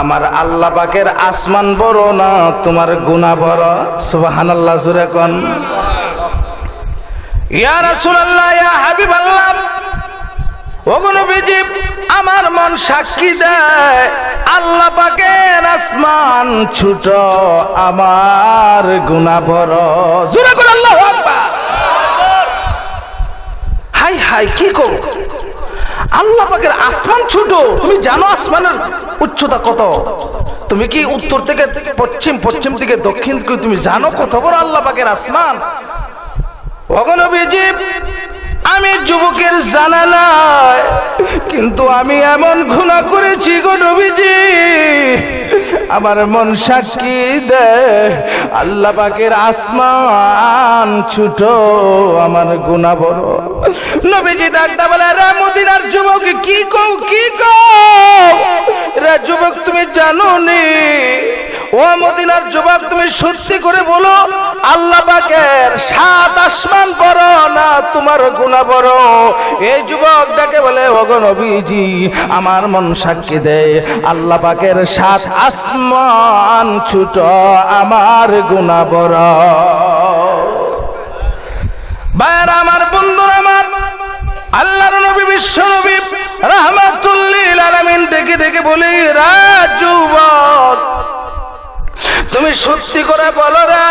আমার আল্লাহ পাকের আসমান বড় না, তোমার গুণা বড়? সুবাহান আল্লাহ জুড়ে কন? ইয়া রাসূলুল্লাহ, ইয়া হাবিবাল্লাহ, ওগো নবীজি, আমার মন সাক্ষী দেয়, আল্লাহ পাকের আসমান ছোট, আমার গুনাহ বড়। জোরে করে আল্লাহু আকবার। হাই হাই, কি করো আল্লাহ পাকের আসমান ছোট। তুমি জানো আসমানের উচ্চতা কত? তুমি কি উত্তর থেকে পশ্চিম পশ্চিম থেকে দক্ষিণ, তুমি জানো কত বড় আল্লাহ পাকের আসমান? অগণবীজি আমি যুবকের জানা নাই কিন্তু আমি এমন ঘুণা করেছি গো নবীজি। আমার মন সাক্ষী দে আল্লাহ পাকের আসমান ছোট, আমার গুণা বড়। নবীজি ডাকতে বলে, রে মদিনার যুবক, কি কও কি কও? রে যুবক, তুমি জানো নি ও মদিনার যুবক, তুমি সত্যি করে বলো, আল্লাহ পাকের সাত আসমান বড় না তোমার গুণা বড় এই যুবক ডাকে বলে, ওগো নবীজি, আমার মন সাক্ষী দেয় আল্লাহ পাকের সাত আসমান ছোট আমার গুণা বড় বায়ার আমার, বন্ধুর আমার, আল্লাহর নবী, বিশ্ব নবী, রাহমাতুল্লিল আলামিন ডেকে ডেকে বলি রাজুবক তুমি সত্যি করে বলো রে,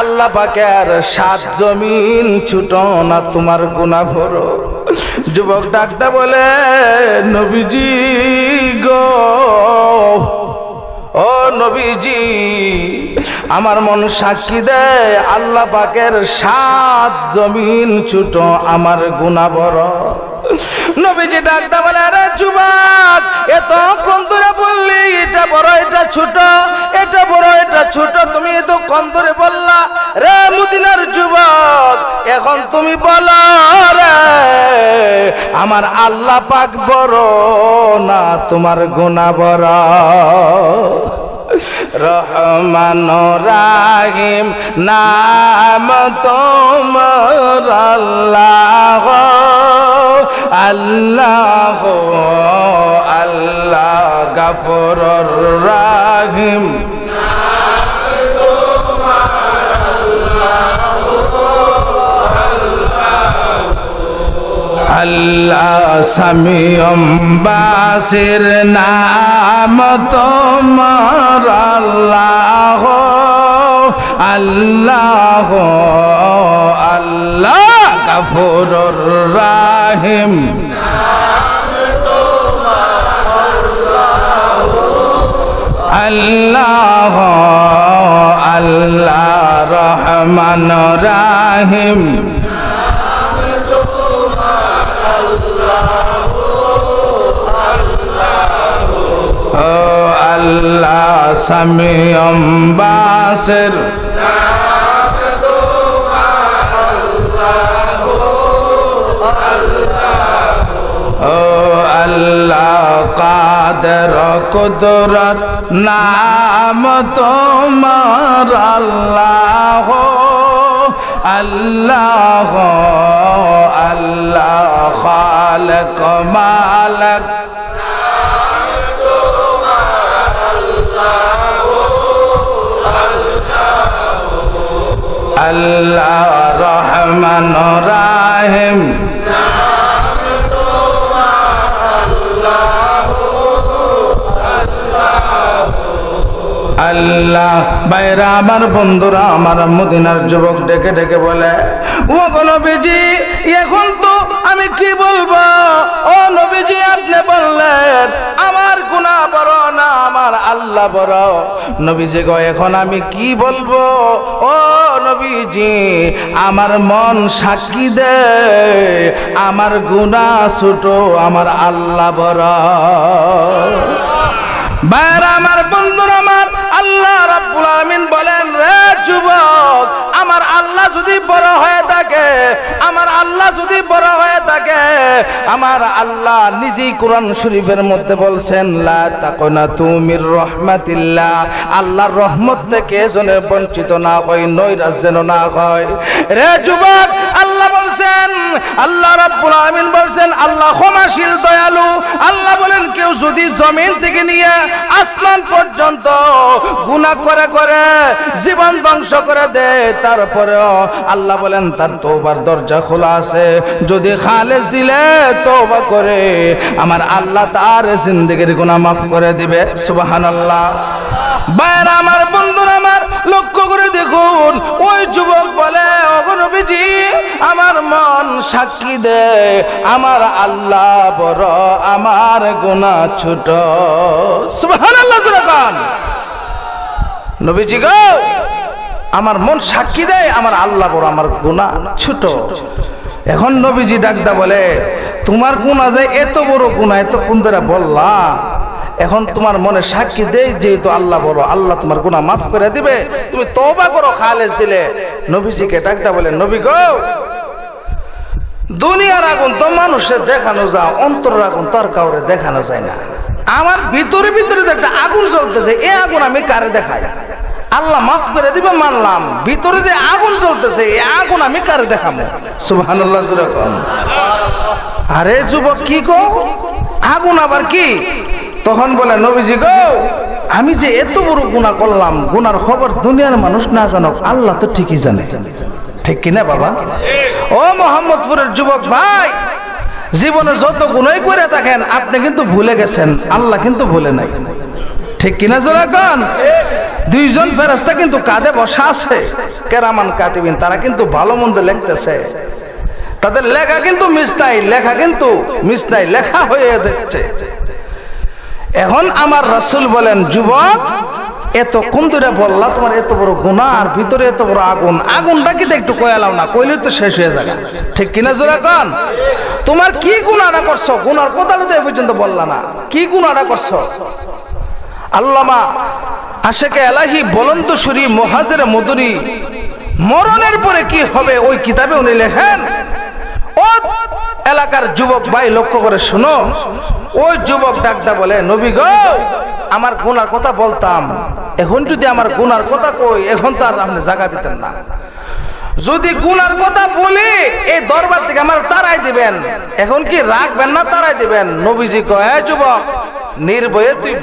আল্লাহ পাকের সাত জমিন ছুট না তোমার গুণা ভরো যুবক ডাকতে বলে, নবীজি গো, ও নবীজি, আমার মন সাক্ষী দেয় আল্লাহ পাকের সাত জমিন ছুট আমার গুণা বড় নবীজি ডাকতে বলে, আরে যুবক এত কোন ধরে বললি, এটা বড়, এটা ছোট, এটা বড়, এটা ছোট, তুমি এত কোন ধরে বললা, রে মুদিনার যুবক, এখন তুমি বলো, রে, আমার আল্লাহ পাক বড় না তোমার গুণা বড়? রহমান রাহিম নাম তোমার আল্লাহ আল্লাহ আল্লাহ গাফর রাহিম। আল্লাহ সামিয়ম বাসির নাম তোমার আল্লাহ আল্লাহ আল্লাহ গফুর রাহিম। আল্লাহ আল্লাহ রহমান রাহিম। আল্লাহ সামিয়ম বাসের ও আল্লাহ কাদের কুদরত নাম তোমার আল্লাহ আল্লাহ আল্লাহ খালক মালক। আল্লাহ রহমান রাহেম। আল্লাহ বাইরা আমার বন্ধুরা, আমার মদিনার যুবক ডেকে ডেকে বলে, ও কোনো বিজি এখন তো কি বলব? ও নবীজি, আপনি বললেন, আমার গুনাহ বড় না আমার আল্লাহ বড়? নবীজি গো, এখন আমি কি বলব? ও নবীজি, আমার মন সাক্ষী দে, আমার গুনাহ ছোট, আমার আল্লাহ বড়। আমার বন্ধুরা, আমার আল্লাহ রাব্বুল আমিন বলেন, রে যুবক আমার আল্লাহ যদি বড় হয়ে থাকে, আমার আল্লাহ যদি বড় হয়ে থাকে, আমার আল্লাহ নিজেই কোরআন শরীফের মধ্যে বলছেন, লা তাকনা তুমির রহমাতিল্লাহ। আল্লাহর রহমত থেকে জনে বঞ্চিত না হয় নৈরাজ যেন না হয়। রে যুবক, আল্লাহ বলছেন, আল্লাহ রাব্বুল আলামিন বলছেন, আল্লাহ ক্ষমাশীল দয়ালু। আল্লাহ বলেন, কেউ যদি জমিন থেকে নিয়ে আসমান পর্যন্ত গুনাহ করে করে জীবন ধ্বংস করে দেয় তারপরেও আল্লাহ বলেন, তার তওবার দরজা খোলা আছে। যদি খালেজ দিলে তওবা করে, আমার আল্লাহ তার জিন্দেগির গুনাহ মাফ করে দিবে। সুবহানাল্লাহ। বাইরে আমার, বন্ধুরা আমার, লক্ষ্য করে দেখুন, ওই যুবক বলে অগনবীজি আমার মন সাক্ষী দেয় আমার আল্লাহ বড়, আমার গুণা ছোট। সুবহানাল্লাহ জোরাকান নবীজি গো আমার মন সাক্ষী দেয়, আমার আল্লাহ বড়, আমার গুণা ছোট। এখন নবীজি ডাকদা বলে, তোমার গুণা যে এত বড় গুণা এত কোন ধরে বললা এখন তোমার মনে সাক্ষী দেই, যেহেতু আল্লাহ বড়, আল্লাহ তোমার গুণা মাফ করে দিবে। তুমি তওবা করো, খালেজ দিলে। নবীজিকে ডাকদা বলে, নবী গো, দুনিয়ার আগুন তো মানুষের দেখানো যায়, অন্তরের আগুন তার কাউরে দেখানো যায় না। আমার ভিতরে ভিতরে যে একটা আগুন জ্বলতেছে, এ আগুন আমি কারে দেখাই? আল্লাহ মাফ করে দিবে মানলাম ভিতরে যে আগুন চলতেছে এই আগুন আমি কারে দেখাবো কোন। আরে যুবক, কি গো? আগুন আবার কি? তখন বলে, নবীজি গো, আমি যে এত বড় গুনাহ করলাম গুনার খবর দুনিয়ার মানুষ না জানুক, আল্লাহ তো ঠিকই জানে। ঠিক কিনা, বাবা? ও মোহাম্মদপুরের যুবক ভাই, জীবনে যত গুণই করে থাকেন, আপনি কিন্তু ভুলে গেছেন, আল্লাহ কিন্তু ভুলে নাই। ঠিক কিনা, জোরা কন? দুইজন ফেরেস্তা কিন্তু কাঁধে বসা আছে। কেরামান কাতিবিন, তারা কিন্তু ভালো মন্দ লিখতেছে। তাদের লেখা কিন্তু মিস্তাই, লেখা কিন্তু মিস্তাই, লেখা হয়ে যাচ্ছে। এখন আমার রাসূল বলেন, যুবক এত কোন দূরে বললা তোমার এত বড় গুণা আর ভিতরে এত বড় আগুন। আগুনটা কি একটু কয়ালাও না কইলে তো শেষ হয়ে যাবে। ঠিক কিনা জোরা কন? তোমার কি গুণাটা করছ? গুনার কথাটা তো এ পর্যন্ত বললা না। কি গুণাটা করছ? আল্লামা আশেকে এলাহি বলন্ত সুরি মহাজের মধুরী, মরণের পরে কি হবে ওই কিতাবে উনি লেখেন এলাকার যুবক ভাই লক্ষ্য করে শোনো, ওই যুবক ডাকদা বলে, নবী গো, আমার গুনার কথা বলতাম, এখন যদি আমার গুনার কথা কই, এখন তো আর আপনি জায়গা দিতেন না। যদি গুনার কথা বলি, এই দরবার থেকে আমার তারাই দিবেন। এখন কি রাখবেন না তারাই দিবেন? নবীজি কয় যুবক, নির্ভয়ে তুই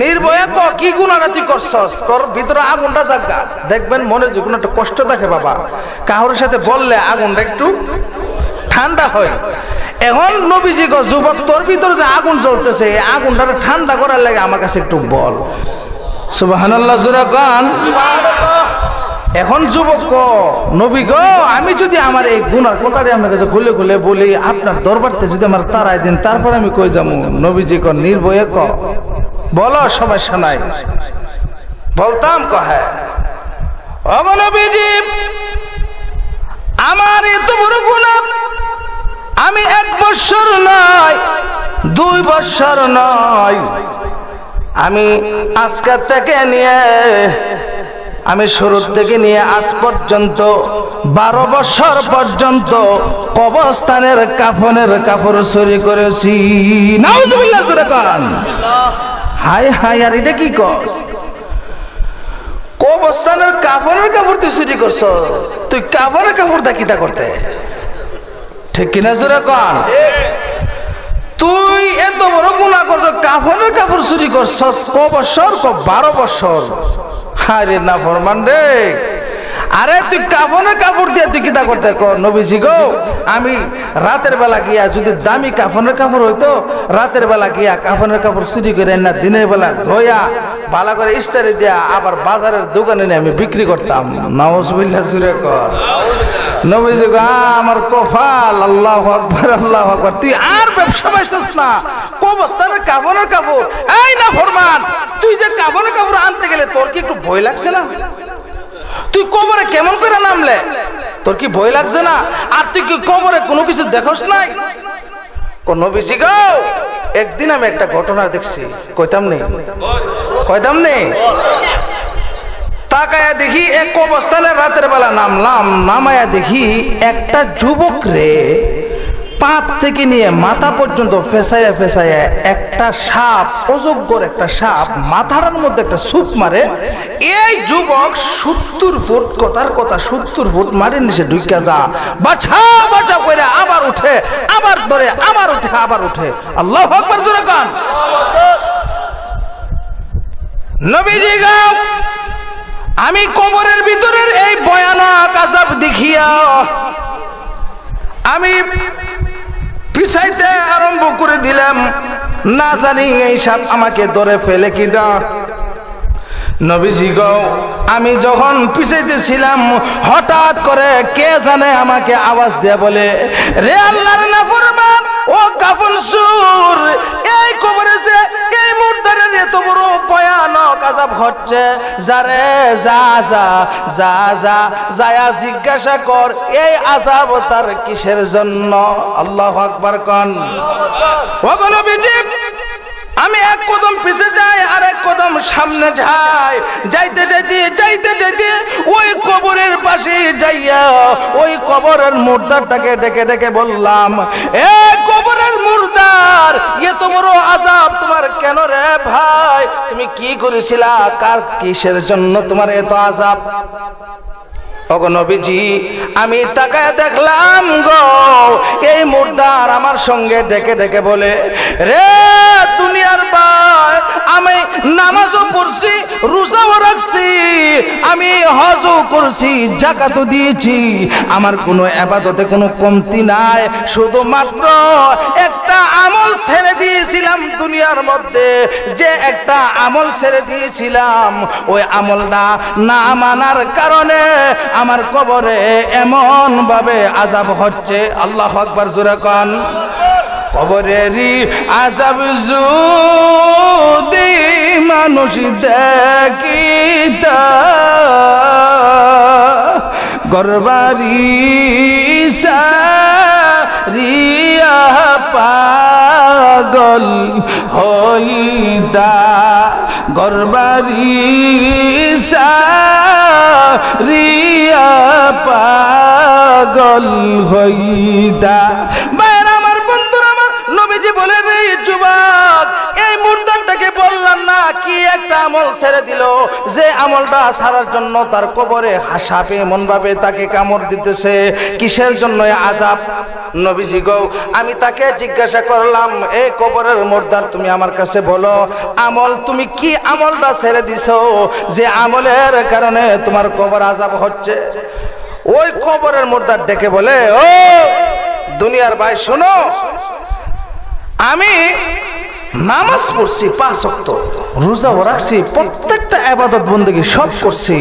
নির্ভয়ে ক তুই ভিতরে আগুনটা দেখবেন মনে একটা কষ্ট বাবা। সাথে বললে আগুনটা একটু ঠান্ডা হয়। এখন যুবক, তোর ভিতরে যে আগুন জ্বলতেছে আগুনটা করার লাগে আমার কাছে একটু বল। গান এখন যুবক নবী গো, আমি যদি আমার এই গুনার কথাটি আমার কাছে খুলে খুলে বলি, আপনার দরবারতে যদি আমার তারাই দিন, তারপর আমি কই যাব? নবীজি ক নির্ভয়ে ক। বলো সমস্যা নাই বলতাম ক হ্যাঁ আমার এত বড় গুণা আমি এক বছর নয়, দুই বছর নয়, আমি আজকে থেকে নিয়ে আমি শুরুর থেকে নিয়ে আজ পর্যন্ত বারো বছর পর্যন্ত কবরস্থানের কাফনের কাপড় চুরি করেছি। হাই হাই আর এটা কি কস? কবরস্থানের কাপড়ের কাপড় তুই চুরি করছ? তুই কাপড়ের কাপড় দা কিতা করতে? ঠিক কিনা, জোরে কন? তুই এত বড় গুণা করছ, কাফনের কাপড় চুরি করছ ক বছর, ক বারো বছর? আরে না ফরমান রে। আরে তুই কাফনের কাপড় দিয়ে তুই কিতা করতে কর? নবীজি গো আমি রাতের বেলা গিয়া যদি দামি কাফনের কাপড় হইতো রাতের বেলা গিয়া কাফনের কাপড় চুরি করে না দিনের বেলা ধোয়া ভালো করে ইস্তারি দিয়া আবার বাজারের দোকানে নিয়ে আমি বিক্রি করতাম। নওয়াজ সুরে কর। নবীজি গো, আমার কফাল আল্লাহ আকবার আল্লাহ আকবার। তুই আর ব্যবসা বাইছিস না। কবস্থানের কাপড়ের কাপড়। এই না ফরমান তুই যে কাপড়ের কাপড় আনতে গেলে তোর কি একটু ভয় লাগছে না? তুই কবরে কেমন করে নামলে? তোর কি ভয় লাগছে না? আর তুই কি কবরে কোনো কিছু দেখোস নাই? কোন বেশি গো, একদিন আমি একটা ঘটনা দেখছি। কইতাম নেই? কইতাম নেই? তাকায়া দেখি এক অবস্থানে রাতের বেলা নামলাম, নামায়া দেখি একটা যুবক রে পাত থেকে নিয়ে মাথা পর্যন্ত ফেসাইয়া ফেসাইয়া একটা সাপ অযোগ্যর একটা সাপ, মাথার মধ্যে একটা সুপ মারে। এই যুবক সত্তর ফুট, কথার কথা, সত্তর ফুট মাটির নিচে ঢুকে যা। বাছা বাছা করে আবার উঠে, আবার ধরে, আবার উঠে আবার উঠে। আল্লাহ আকবার, জোরে কান। নবীজি গাও আমি কোমরের ভিতরের এই ভয়ানক আজাব দেখিয়া, আমি পিছাইতে আরম্ভ করে দিলাম। না জানি এই সাপ আমাকে ধরে ফেলে কিনা। নবীজি গো আমি যখন পিছাইতেছিলাম হঠাৎ করে কে জানে আমাকে আওয়াজ দেয়া বলে রে আল্লাহর নাফরমান ও কাফন সুর এই কবরে যে এই মুর্দারের এত বড় ভয়ানক আজাব হচ্ছে যারে যা যা যা যা যায়া জিজ্ঞাসা কর এই আজাব তার কিসের জন্য? আল্লাহ আকবার কন। ওগো নবীজি আমি এক কদম পিছে যাই আর এক কদম সামনে যাই। যাইতে যাইতে যাইতে যাইতে ওই কবরের পাশে যাইয়া ওই কবরের মুর্দারটাকে ডেকে ডেকে বললাম, এ কবরের মুর্দার এত বড় আজাব তোমার কেন রে ভাই? তুমি কি করেছিলা? কার কিসের জন্য তোমার এত আজাব ওগো নবীজি, আমি তাকায় দেখলাম গো, এই মুর্দার আমার সঙ্গে ডেকে ডেকে বলে, রে দুনিয়ার ভাই আমি নামাজও পড়ছি, রোজাও রাখছি, আমি হজও করছি, জাকাতও দিয়েছি, আমার কোনো আবাদতে কোনো কমতি নাই, শুধুমাত্র একটা আমল ছেড়ে দিয়েছিলাম দুনিয়ার মধ্যে, যে একটা আমল ছেড়ে দিয়েছিলাম, ওই আমলটা না মানার কারণে আমার কবরে এমন ভাবে আজাব হচ্ছে। আল্লাহ আকবার, জোরে কন। কবরেরই আজাব যদি মানুষ দেখিতা গরবারি রিয়া পাগল হইদা গরবারি রিয়া পাগল হইদা। একটা আমল ছেড়ে দিল। যে আমলটা ছাড়ার জন্য তার কবরে হাসাপে এমন ভাবে তাকে কামড় দিতেছে। কিসের জন্য আজাব নবীজি গো, আমি তাকে জিজ্ঞাসা করলাম এই কবরের মুর্দার তুমি আমার কাছে বলো, আমল তুমি কি আমলটা ছেড়ে দিছো? যে আমলের কারণে তোমার কবর আজাব হচ্ছে? ওই কবরের মুর্দার ডেকে বলে, ও দুনিয়ার ভাই, শোনো, আমি নামাজ পড়ছি, পাঁচ অক্ত রোজাও রাখছি, প্রত্যেকটা আবাদত বন্দী সব করছি।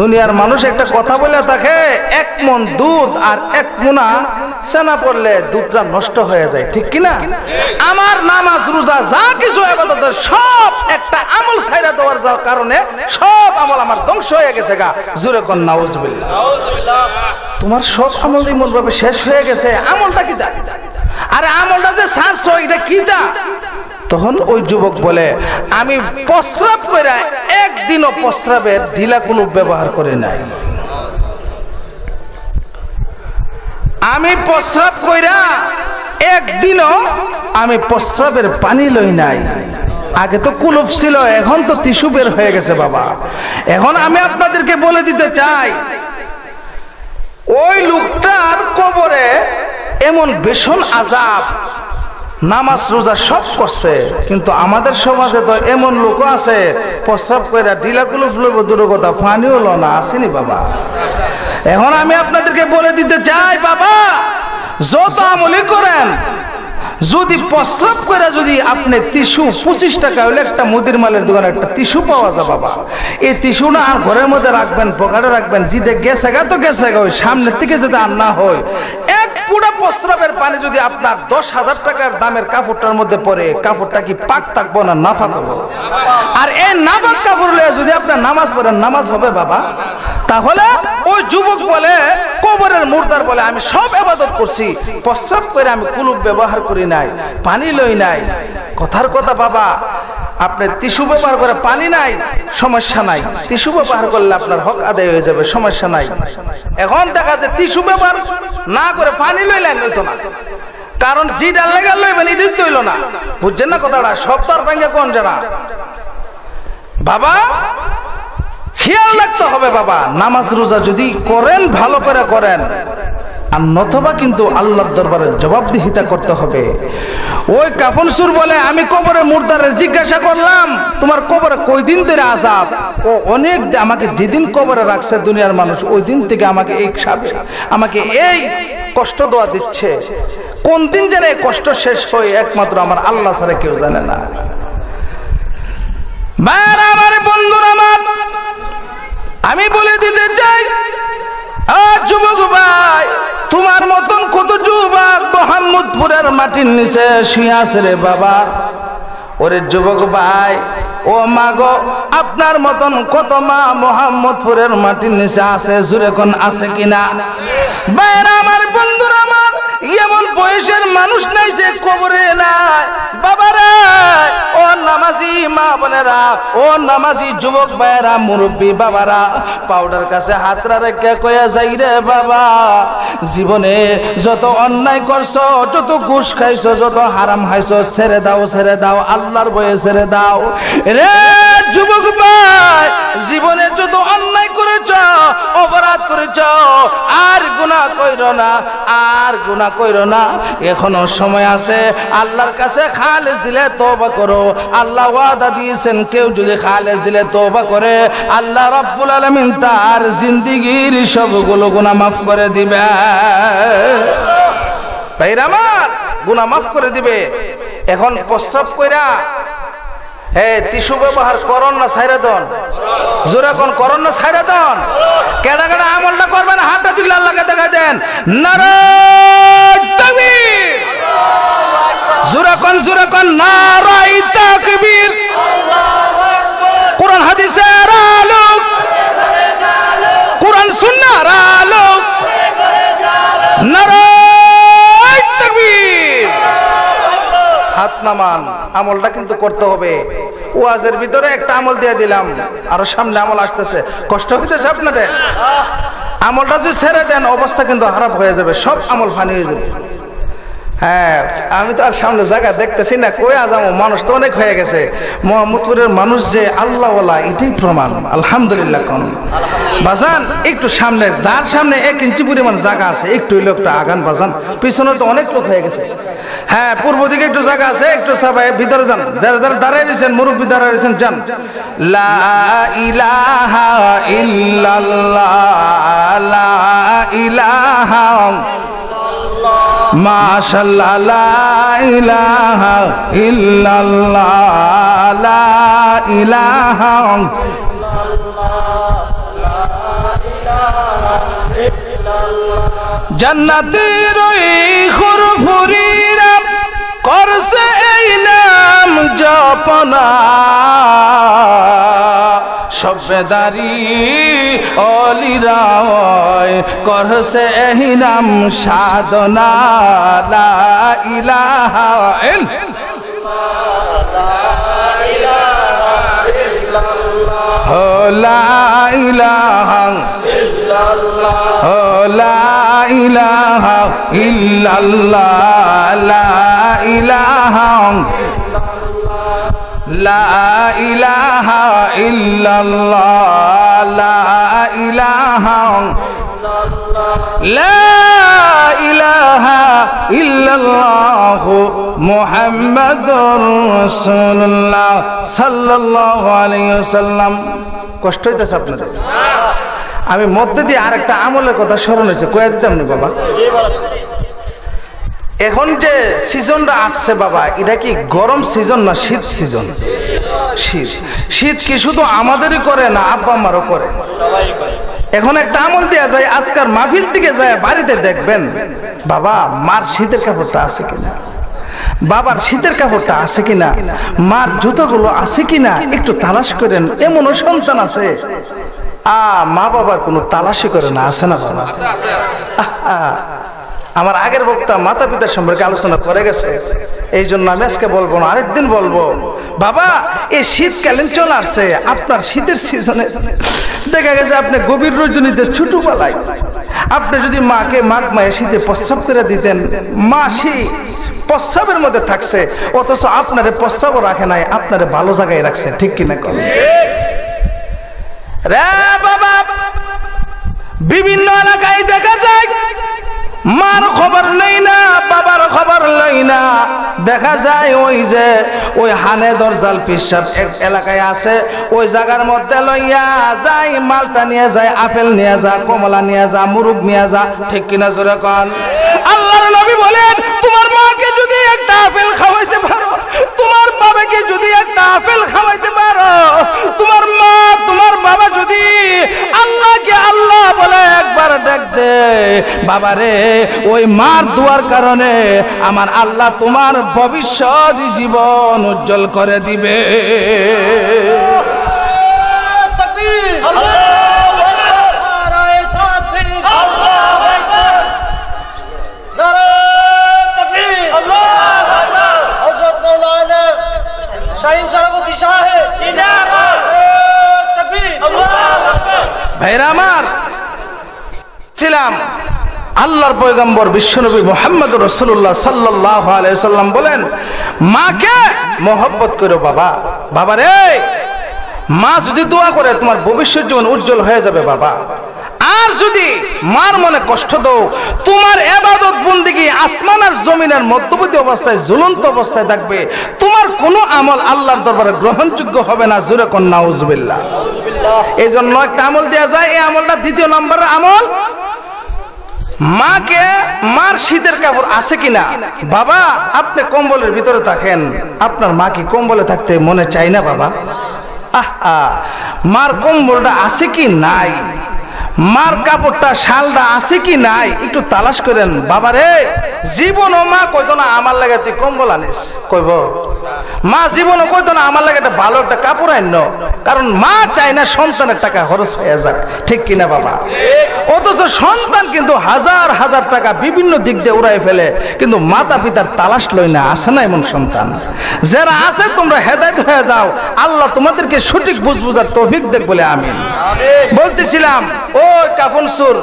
দুনিয়ার মানুষ একটা কথা বলে তাকে এক মন দুধ আর এক মোনা, সেনা পড়লে দুধটা নষ্ট হয়ে যায়, ঠিক কিনা? আমার নামাজ, রোজা, যা কিছু আবাদত, সব একটা আমল ছাইরা দেওয়ার যার কারণে সব আমল আমার ধ্বংস হয়ে গেছে গা। জুরে কন, নাউজবিল্লাহ। তোমার সব আমল ভাবে শেষ হয়ে গেছে, আমলটা কি দা আরে আমলটা যে ছাড়ছো, এটা কি দা? তখন ওই যুবক বলে, আমি প্রস্রাব করে একদিনও প্রস্রাবের ঢিলা কুলুপ ব্যবহার করে নাই। আমি প্রস্রাব কইরা একদিনও আমি প্রস্রাবের পানি লই নাই। আগে তো কুলুপ ছিল, এখন তো টিস্যু বের হয়ে গেছে বাবা। এখন আমি আপনাদেরকে বলে দিতে চাই, ওই লোকটার কবরে এমন ভীষণ আজাব। নামাজ, রোজা সব করছে, কিন্তু আমাদের সমাজে তো এমন লোক আছে, প্রস্রাব করে ডিলাকুলো ফুলব দূর কথা পানিও না, আসেনি বাবা। এখন আমি আপনাদেরকে বলে দিতে চাই, বাবা, যত আমলি করেন, যদি প্রস্রাব করে যদি আপনি টিস্যু পঁচিশ টাকা হলে একটা মুদির মালের দোকানে একটা টিস্যু পাওয়া যায়, বাবা। এই টিস্যু না আর ঘরের মধ্যে রাখবেন, পকেটে রাখবেন, জিদে গেছে গা তো গেছে গা, ওই সামনের থেকে যদি আর না হয়। পুরা প্রস্রাবের পানি যদি আপনার দশ হাজার টাকার দামের কাপড়টার মধ্যে পড়ে, কাপড়টা কি পাক থাকব না নাফা করব আর এই নাফাক কাপড় যদি আপনার নামাজ পড়েন, নামাজ হবে বাবা। তাহলে ওই যুবক বলে, কবরের মুর্দার বলে, আমি সব আবাদত করছি, প্রস্রাব করে আমি কুলুপ ব্যবহার করি নাই, পানি লই নাই। কথার কথা বাবা আপনি টিস্যু ব্যবহার করে পানি নাই, সমস্যা নাই। টিস্যু ব্যবহার করলে আপনার হক আদায় হয়ে যাবে, সমস্যা নাই। এখন দেখা যায় টিস্যু ব্যবহার না করে পানি লইলেন হইতো না। কারণ জি ডাল লেগে লইবেন এটি তৈল না। বুঝছেন না কথাটা? সব তো আর কোন জানা? বাবা, খেয়াল রাখতে হবে বাবা, নামাজ রোজা যদি করেন, ভালো করে করেন। আর নতবা কিন্তু আল্লাহর দরবারে জবাবদিহিতা করতে হবে। ওই কাফন সুর বলে, আমি কবরে মুর্দারে জিজ্ঞাসা করলাম, তোমার কবরে কই দিন ধরে আসাব ও অনেক আমাকে যেদিন কবরে রাখছে দুনিয়ার মানুষ ওই দিন থেকে আমাকে এই আমাকে এই কষ্ট দেওয়া দিচ্ছে। কোন দিন যেন এই কষ্ট শেষ হয়, একমাত্র আমার আল্লাহ ছাড়া কেউ জানে না। আমার, বন্ধুরা আমার, আমি বলে দিতে চাই আর যুবক ভাই, তোমার মতন কত মোহাম্মদপুরের মাটির নিচে শুয়ে রে বাবা। ওরে যুবক ভাই, ও মা গো, আপনার মতন কত মা মোহাম্মদপুরের মাটির নিচে আছে, জুরে কোন আছে কিনা? বাইরে আমার এমন বয়সের মানুষ নাই যে কবরে নাই। বাবারা, ও নামাজি মা বোনেরা, ও নামাজি যুবক ভাইয়েরা, মুরব্বী বাবারা, পাউডার কাছে হাতরা রেখে কয়া যাই রে বাবা। জীবনে যত অন্যায় করছ, যত ঘুষ খাইছো, যত হারাম খাইছো, ছেড়ে দাও ছেড়ে দাও, আল্লাহর বয়ে ছেড়ে দাও। রে যুবক ভাই, জীবনে যত অন্যায় অপরাধ করেছ, আর গুণা কইর না, আর গুণা কইর না। এখনও সময় আছে, আল্লাহর কাছে খালেস দিলে তওবা করো। আল্লাহ ওয়াদা দিয়েছেন, কেউ যদি খালেস দিলে তওবা করে, আল্লাহ রাব্বুল আলামিন তার জিন্দেগীর সবগুলো গুনাহ মাফ করে দিবে। ভাইরা আমার, গুনাহ মাফ করে দিবে। এখন প্রস্রাব কইরা হে, টিস্যু ব্যবহার করন না, ছাইরা দন। জোরে কোন, করন না, ছাইরা দন। কেডা কেডা আমলটা করবেন, হাতটা দিলে আল্লাহকে দেখা দেন। নারায় তাকবীর। জোরে কোন জোরে কোন, নারায় তাকবীর। কোরআন হাদিসের আলোক কোরআন সুন্নাহর আলোক নারায় তাকবীর হাত নামান, আমলটা কিন্তু করতে হবে। ওয়াজের ভিতরে একটা আমল দিয়ে দিলাম, আরও সামনে আমল আসতেছে। কষ্ট হইতেছে আপনাদের? আমলটা যদি ছেড়ে দেন, অবস্থা কিন্তু খারাপ হয়ে যাবে, সব আমল ফানি হয়ে যাবে। হ্যাঁ আমি তো আর সামনে জায়গা দেখতেছি না, কই আজামো মানুষ তো অনেক হয়ে গেছে। মানুষ যে আল্লাহওয়ালা, এটাই প্রমাণ। আলহামদুলিল্লাহ বাজান, একটু সামনে, যার সামনে এক ইঞ্চি পরিমাণ জায়গা আছে, একটু লোকটা আগান বাজান। পিছনে তো অনেক লোক হয়ে গেছে। হ্যাঁ পূর্ব দিকে একটু জায়গা আছে, একটু সবাই ভিতরে যান। যারা যারা দাঁড়ায় রয়েছেন, মুরব্বী দাঁড়ায় রয়েছেন, যান। লা ইলাহা মাশাল্লাহ লা ইলাহা জান্নাতের ওই খুরফুরিরা করছে এই নাম জপনা। সবেদারি অলিরায় করছে এই নাম সাধনা। লা ইলাহা ইল- লা ইলাহা ও লা ইলাহা ইল্লাল্লাহ লা ইলাহা লা ইলাহা ইল্লাল্লাহ লা কষ্ট হইতেছে আপনাদের? আমি মধ্যে দিয়ে আরেকটা আমলের কথা স্মরণ হয়েছে। কয়ে দিতাম না বাবা? এখন যে সিজনটা আসছে বাবা, এটা কি গরম সিজন না শীত সিজন? শীত। শীত কি শুধু আমাদেরই করে না আব্বা আমারও করে? এখন একটা আমল দেওয়া যায় আজকাল মাহফিল দিকে যায়, বাড়িতে দেখবেন, বাবা, মার শীতের কাপড়টা আছে কিনা? বাবার শীতের কাপড়টা আছে কিনা? মার জুতোগুলো আছে কিনা? একটু তালাশ করেন, এমনও সন্তান আছে। আ মা বাবার কোনো তালাশি করে না, আছে না? আমার আগের বক্তা মাতা পিতার সম্পর্কে আলোচনা করে গেছে। এই জন্য আমি আজকে বলব না, আরেকদিন বলব। বাবা, এই শীতকালীন চলে আসছে, আপনার শীতের সিজনে দেখা গেছে আপনি গভীর রজনীতে ছোটবেলায় আপনি যদি মাকে মাঘ মায়ে শীতে প্রস্রাব করে দিতেন মাসি প্রস্রাবের মধ্যে থাকছে, অথচ আপনারে প্রস্রাবও রাখে নাই, আপনারে ভালো জায়গায় রাখছে, ঠিক কিনা কর বিভিন্ন এলাকায় দেখা যায়, মার খবর নেই না, বাবার খবর লই না। দেখা যায় ওই যে, ওই হানে দরজাল পিসাব এক এলাকায় আছে, ওই জায়গার মধ্যে লইয়া যাই মালটা নিয়ে যায়, আপেল নিয়ে যা, কমলা নিয়ে যা, মুরুগ নিয়ে যা, ঠিক কিনা জোরে কন? আল্লাহর নবী বলেন, তোমার মাকে একটা আপেল খাওয়াইতে পারো। তোমার বাবাকে যদি একটা আপেল খাওয়াইতে পারো, তোমার মা, তোমার বাবা যদি আল্লাহকে আল্লাহ বলে একবার ডাক দে বাবা রে ওই মার দুয়ার কারণে আমার আল্লাহ তোমার ভবিষ্যৎ জীবন উজ্জ্বল করে দিবে। ভাইরা আমার, ছিলাম। আল্লাহর পয়গম্বর বিশ্বনবী মোহাম্মদ রসুল্লাহ সাল্লাহ আলাইসাল্লাম বলেন, মাকে মোহব্বত করো বাবা। বাবা রে, মা যদি দোয়া করে, তোমার ভবিষ্যৎ জীবন উজ্জ্বল হয়ে যাবে বাবা। আর যদি মার মনে কষ্ট দাও, তোমার এবাদত বন্দিগি আসমান আর জমিনের মধ্যবর্তী অবস্থায় ঝুলন্ত অবস্থায় থাকবে। তোমার কোনো আমল আল্লাহর দরবারে গ্রহণযোগ্য হবে না, জুরে কন্যা উজবিল্লা এই জন্য একটা আমল দেওয়া যায়, এই আমলটা দ্বিতীয় নম্বরের আমল। মাকে মার শীতের কাপড় আছে কিনা? বাবা, আপনি কম্বলের ভিতরে থাকেন। আপনার মা কি কম্বলে থাকতে মনে চাই না, বাবা? আহ, মার কম্বলটা আছে কি নাই? মার কাপড়টা শালটা আছে কি নাই একটু তালাশ করেন। বাবা রে জীবন ও মা কইতো না আমার লাগে তুই কম্বল আনিস। কইব। মা জীবনও কইতো না আমার লাগে একটা ভালো একটা কাপড় আইন কারণ মা চাই না সন্তানের টাকা খরচ হয়ে যায় ঠিক কিনা বাবা? অথচ সন্তান কিন্তু হাজার হাজার টাকা বিভিন্ন দিক দিয়ে উড়াই ফেলে কিন্তু মাতা পিতার তালাশ লই না আসে না এমন সন্তান। যারা আছে তোমরা হেদায়ত হয়ে যাও। আল্লাহ তোমাদেরকে সঠিক বুঝ বুঝার তৌফিক দেখ বলে আমি বলতেছিলাম ও কাফন সুর,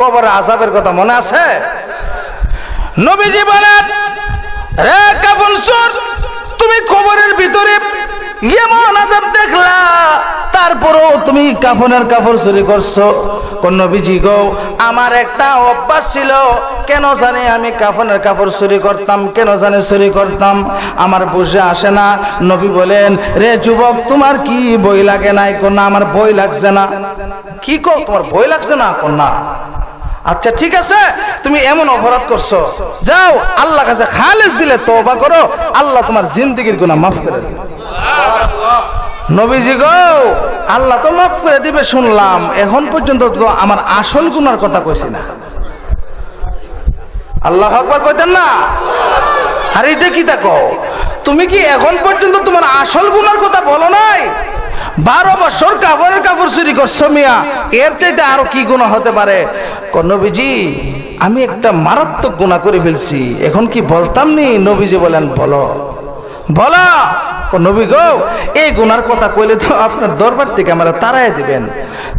কবর আজাবের কথা মনে আছে? নবীজি বলেন, রে কাফন সুর, তুমি কবরের ভিতরে এমন আজাব দেখলা? তারপরও তুমি কাফনের কাপড় চুরি করছ। কোন নবীজি গো, আমার একটা অভ্যাস ছিল, কেন জানি আমি কাফনের কাপড় চুরি করতাম, কেন জানি চুরি করতাম, আমার বুঝে আসে না। নবী বলেন, রে যুবক, তোমার কি বই লাগে নাই কোন আমার বই লাগছে না। কি কো তোমার বই লাগছে না কোন না আচ্ছা ঠিক আছে, তুমি এমন অপরাধ করছ। যাও আল্লাহ কাছে খালেজ দিলে তওবা করো, আল্লাহ তোমার জিন্দেগির গুনাহ মাফ করে দিবে। নবীজি গো, আল্লাহ তো মাফ করে দিবে শুনলাম। এখন পর্যন্ত তো আমার আসল গুনার কথা কইছি না। আল্লাহ আকবার কইতেন না? আর এটা কি দেখো? তুমি কি এখন পর্যন্ত তোমার আসল গুনার কথা বলো নাই? বারো বছর কাপড়ের কাপড় চুরি করছ মিয়া। এর চাইতে আরও কি গুণা হতে পারে? নবীজি, আমি একটা মারাত্মক গুণা করে ফেলছি। এখন কি বলতাম নি? নবীজি বলেন, বলো। বলা। নবী গো, এই গুনার কথা কইলে তো আপনার দরবার থেকে আমরা দিবেন।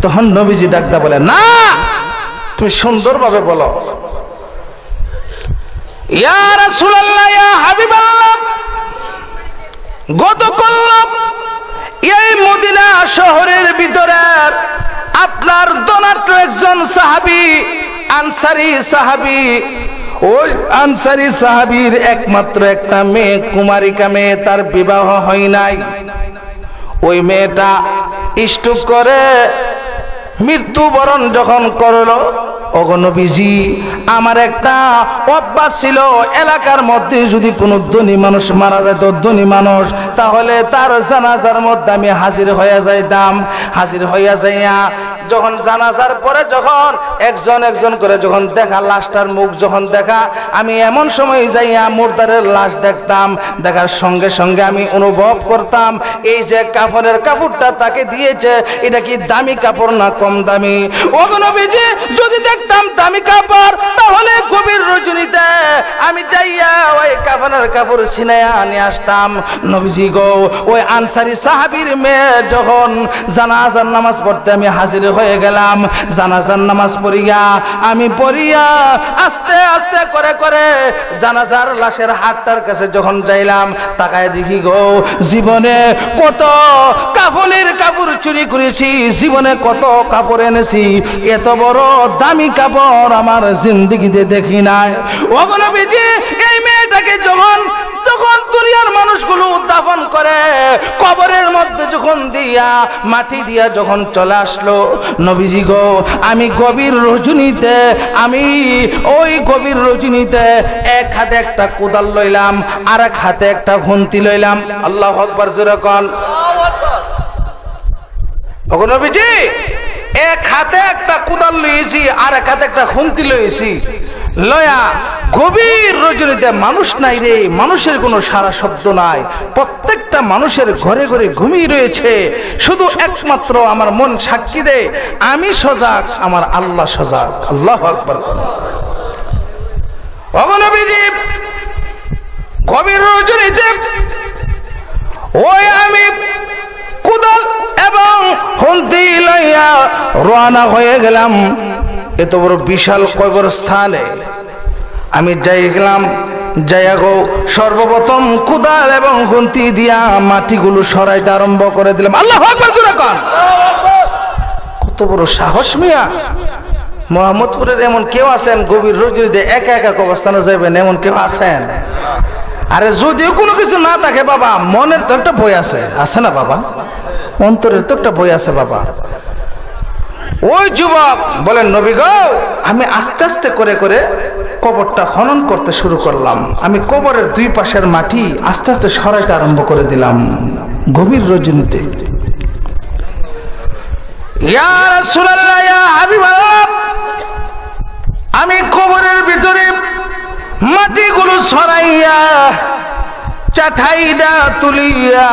তখন নবীজি ডাকদা বলে, না, তুমি সুন্দরভাবে বলো। গত করলাম এই মদিনা শহরের ভিতরে আপনার দনাট্য একজন সাহাবি, আনসারি সাহাবি ওই আনসারি সাহাবির একমাত্র একটা মেয়ে, কুমারিকা মেয়ে, তার বিবাহ হয় নাই। ওই মেয়েটা স্টুপ করে মৃত্যুবরণ যখন করল অগনবীজি আমার একটা অভ্যাস ছিল, এলাকার মধ্যে যদি কোনো ধনী মানুষ মারা যেত ধনী মানুষ, তাহলে তার জানাজার মধ্যে আমি হাজির হয়ে যাইতাম। হাজির হইয়া যাইয়া যখন জানাজার পরে যখন একজন একজন করে যখন দেখা, লাশটার মুখ যখন দেখা, আমি এমন সময় যাইয়া মুর্দারের লাশ দেখতাম। দেখার সঙ্গে সঙ্গে আমি অনুভব করতাম, এই যে কাপড়ের কাপড়টা তাকে দিয়েছে, এটা কি দামি কাপড় না কম দামি? ওগনবীজি যদি দেখতাম দামি কাপড়, তাহলে গভীর রজনীতে আমি যাইয়া ওই কাফনের কাপড় ছিনাইয়া নিয়ে আসতাম। নবীজি গো, ওই আনসারি সাহাবীর মেয়ে যখন জানাজার নামাজ পড়তে আমি হাজির হয়ে গেলাম, জানাজার নামাজ পড়িয়া আমি পড়িয়া আস্তে আস্তে করে করে জানাজার লাশের হাতটার কাছে যখন যাইলাম, তাকায় দেখি গো, জীবনে কত কাফনের কাপড় চুরি করেছি, জীবনে কত কাপড় এনেছি, এত বড় দামি কাপড় আমার জিন্দগিতে দেখি নাই। ওগনবীজি এই মেয়েটাকে যখন যখন দুনিয়ার মানুষগুলো উদ্যাপন করে, কবরের মধ্যে যখন দিয়া, মাটি দিয়া যখন চলে আসলো, নবীজি গো, আমি গভীর রজনীতে, আমি ওই গভীর রজনীতে এক হাতে একটা কোদাল লইলাম আর এক হাতে একটা ঘন্টি লইলাম। আল্লাহ আকবার যেরকম নবীজি এক হাতে একটা কুদাল লইছি আর এক হাতে একটা খুন্তি লইছি লয়া, গভীর রজনীতে মানুষ নাই রে, মানুষের কোনো সারা শব্দ নাই। প্রত্যেকটা মানুষের ঘরে ঘরে ঘুমিয়ে রয়েছে। শুধু একমাত্র আমার মন সাক্ষী দেয় আমি সজাগ, আমার আল্লাহ সজাগ। আল্লাহ আকবর। অগনবীজি গভীর রজনীতে ওই আমি কুদাল এবং হন্তি লইয়া রওনা হয়ে গেলাম। এত বড় বিশাল কবর স্থানে। আমি যাই গেলাম, যাইয়া সর্বপ্রথম কুদাল এবং হন্তি দিয়া মাটিগুলো সরাইতে আরম্ভ করে দিলাম। আল্লাহ। কত বড় সাহস মিয়া। মোহাম্মদপুরের এমন কেউ আছেন? গভীর রোগীতে একা একা কবরস্থানে যাবেন এমন কেউ আছেন? আরে যদিও কোনো কিছু না থাকে বাবা, মনের তো একটা বই আছে। আছে না বাবা? অন্তরের তো একটা বই আছে বাবা। ওই যুবক, বলেন, নবী গো, আমি আস্তে আস্তে করে করে কবরটা খনন করতে শুরু করলাম। আমি কবরের দুই পাশের মাটি আস্তে আস্তে সরাইতে আরম্ভ করে দিলাম গভীর রজনীতে। আমি কবরের ভিতরে মাটিগুলো সরাইয়া চাঠাইডা তুলিয়া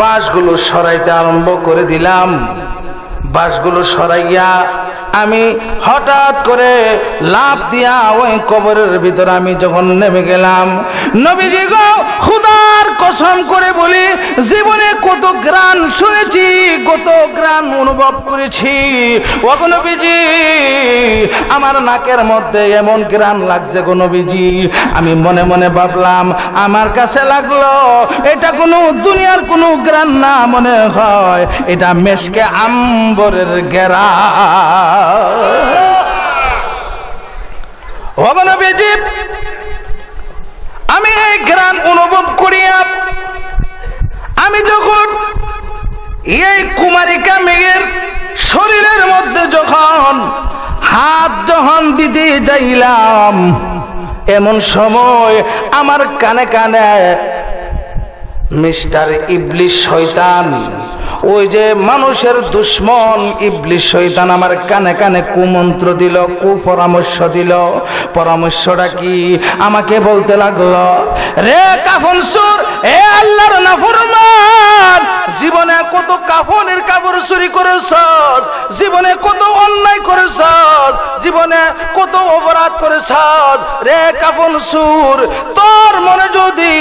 বাঁশগুলো সরাইতে আরম্ভ করে দিলাম। বাঁশগুলো সরাইয়া আমি হঠাৎ করে লাভ দিয়া ওই কবরের ভিতরে আমি যখন নেমে গেলাম, নবীজি গো, খুদার কসম করে বলি, জীবনে কত গ্রান শুনেছি, কত গ্রান অনুভব করেছি। ওগো নবীজি, আমার নাকের মধ্যে এমন গ্রান লাগছে গো নবীজি। আমি মনে মনে ভাবলাম, আমার কাছে লাগল, এটা কোনো দুনিয়ার কোনো গ্রান না মনে হয়, এটা মেশকে আম্বরের গেরা। আমি এই গ্রাম অনুভব করিয়া, আমি যখন এই কুমারিকা মেয়ের শরীরের মধ্যে যখন হাত যখন দিতে যাইলাম, এমন সময় আমার কানে কানে মিস্টার ইবলিশ শয়তান ওই যে মানুষের দুশ্মন ইবলিশ শয়তান আমার কানে কানে কুমন্ত্র দিল, কুপরামর্শ দিল। পরামর্শটা কি? আমাকে বলতে লাগল, রে কাফন সুর, এ আল্লাহর নাফরমান জীবনে কত কাফনের কাপড় চুরি করেছস, জীবনে কত অন্যায় করেছস, জীবনে কত অপরাধ করেছস। রে কাফন সুর, তোর মনে যদি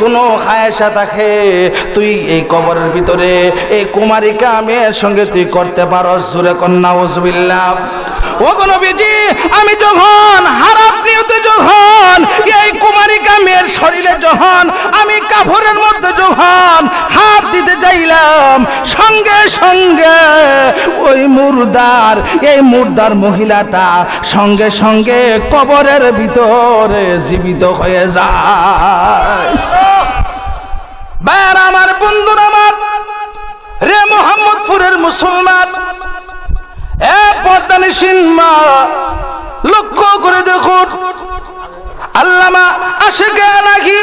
কোনো খায়সা থাকে, তুই এই কবরের ভিতরে, এই কুমারিকা মেয়ের সঙ্গে তুই করতে পারস সুরে কন্যা ওসবিল্লাহ ও আমি যখন হারাপ যখন এই কুমারিকা মেয়ের শরীরে যখন আমি মধ্যে যখন হাত দিতে সঙ্গে সঙ্গে ওই মুর্দার, এই মুর্দার মহিলাটা সঙ্গে সঙ্গে কবরের ভিতরে জীবিত হয়ে যায়। আমার বন্ধুর আমার রে মোহাম্মদপুরের মুসলমান, এ পর্দানি সিনমা লক্ষ্য করে দেখুন। আল্লামা আশেখ আলাহি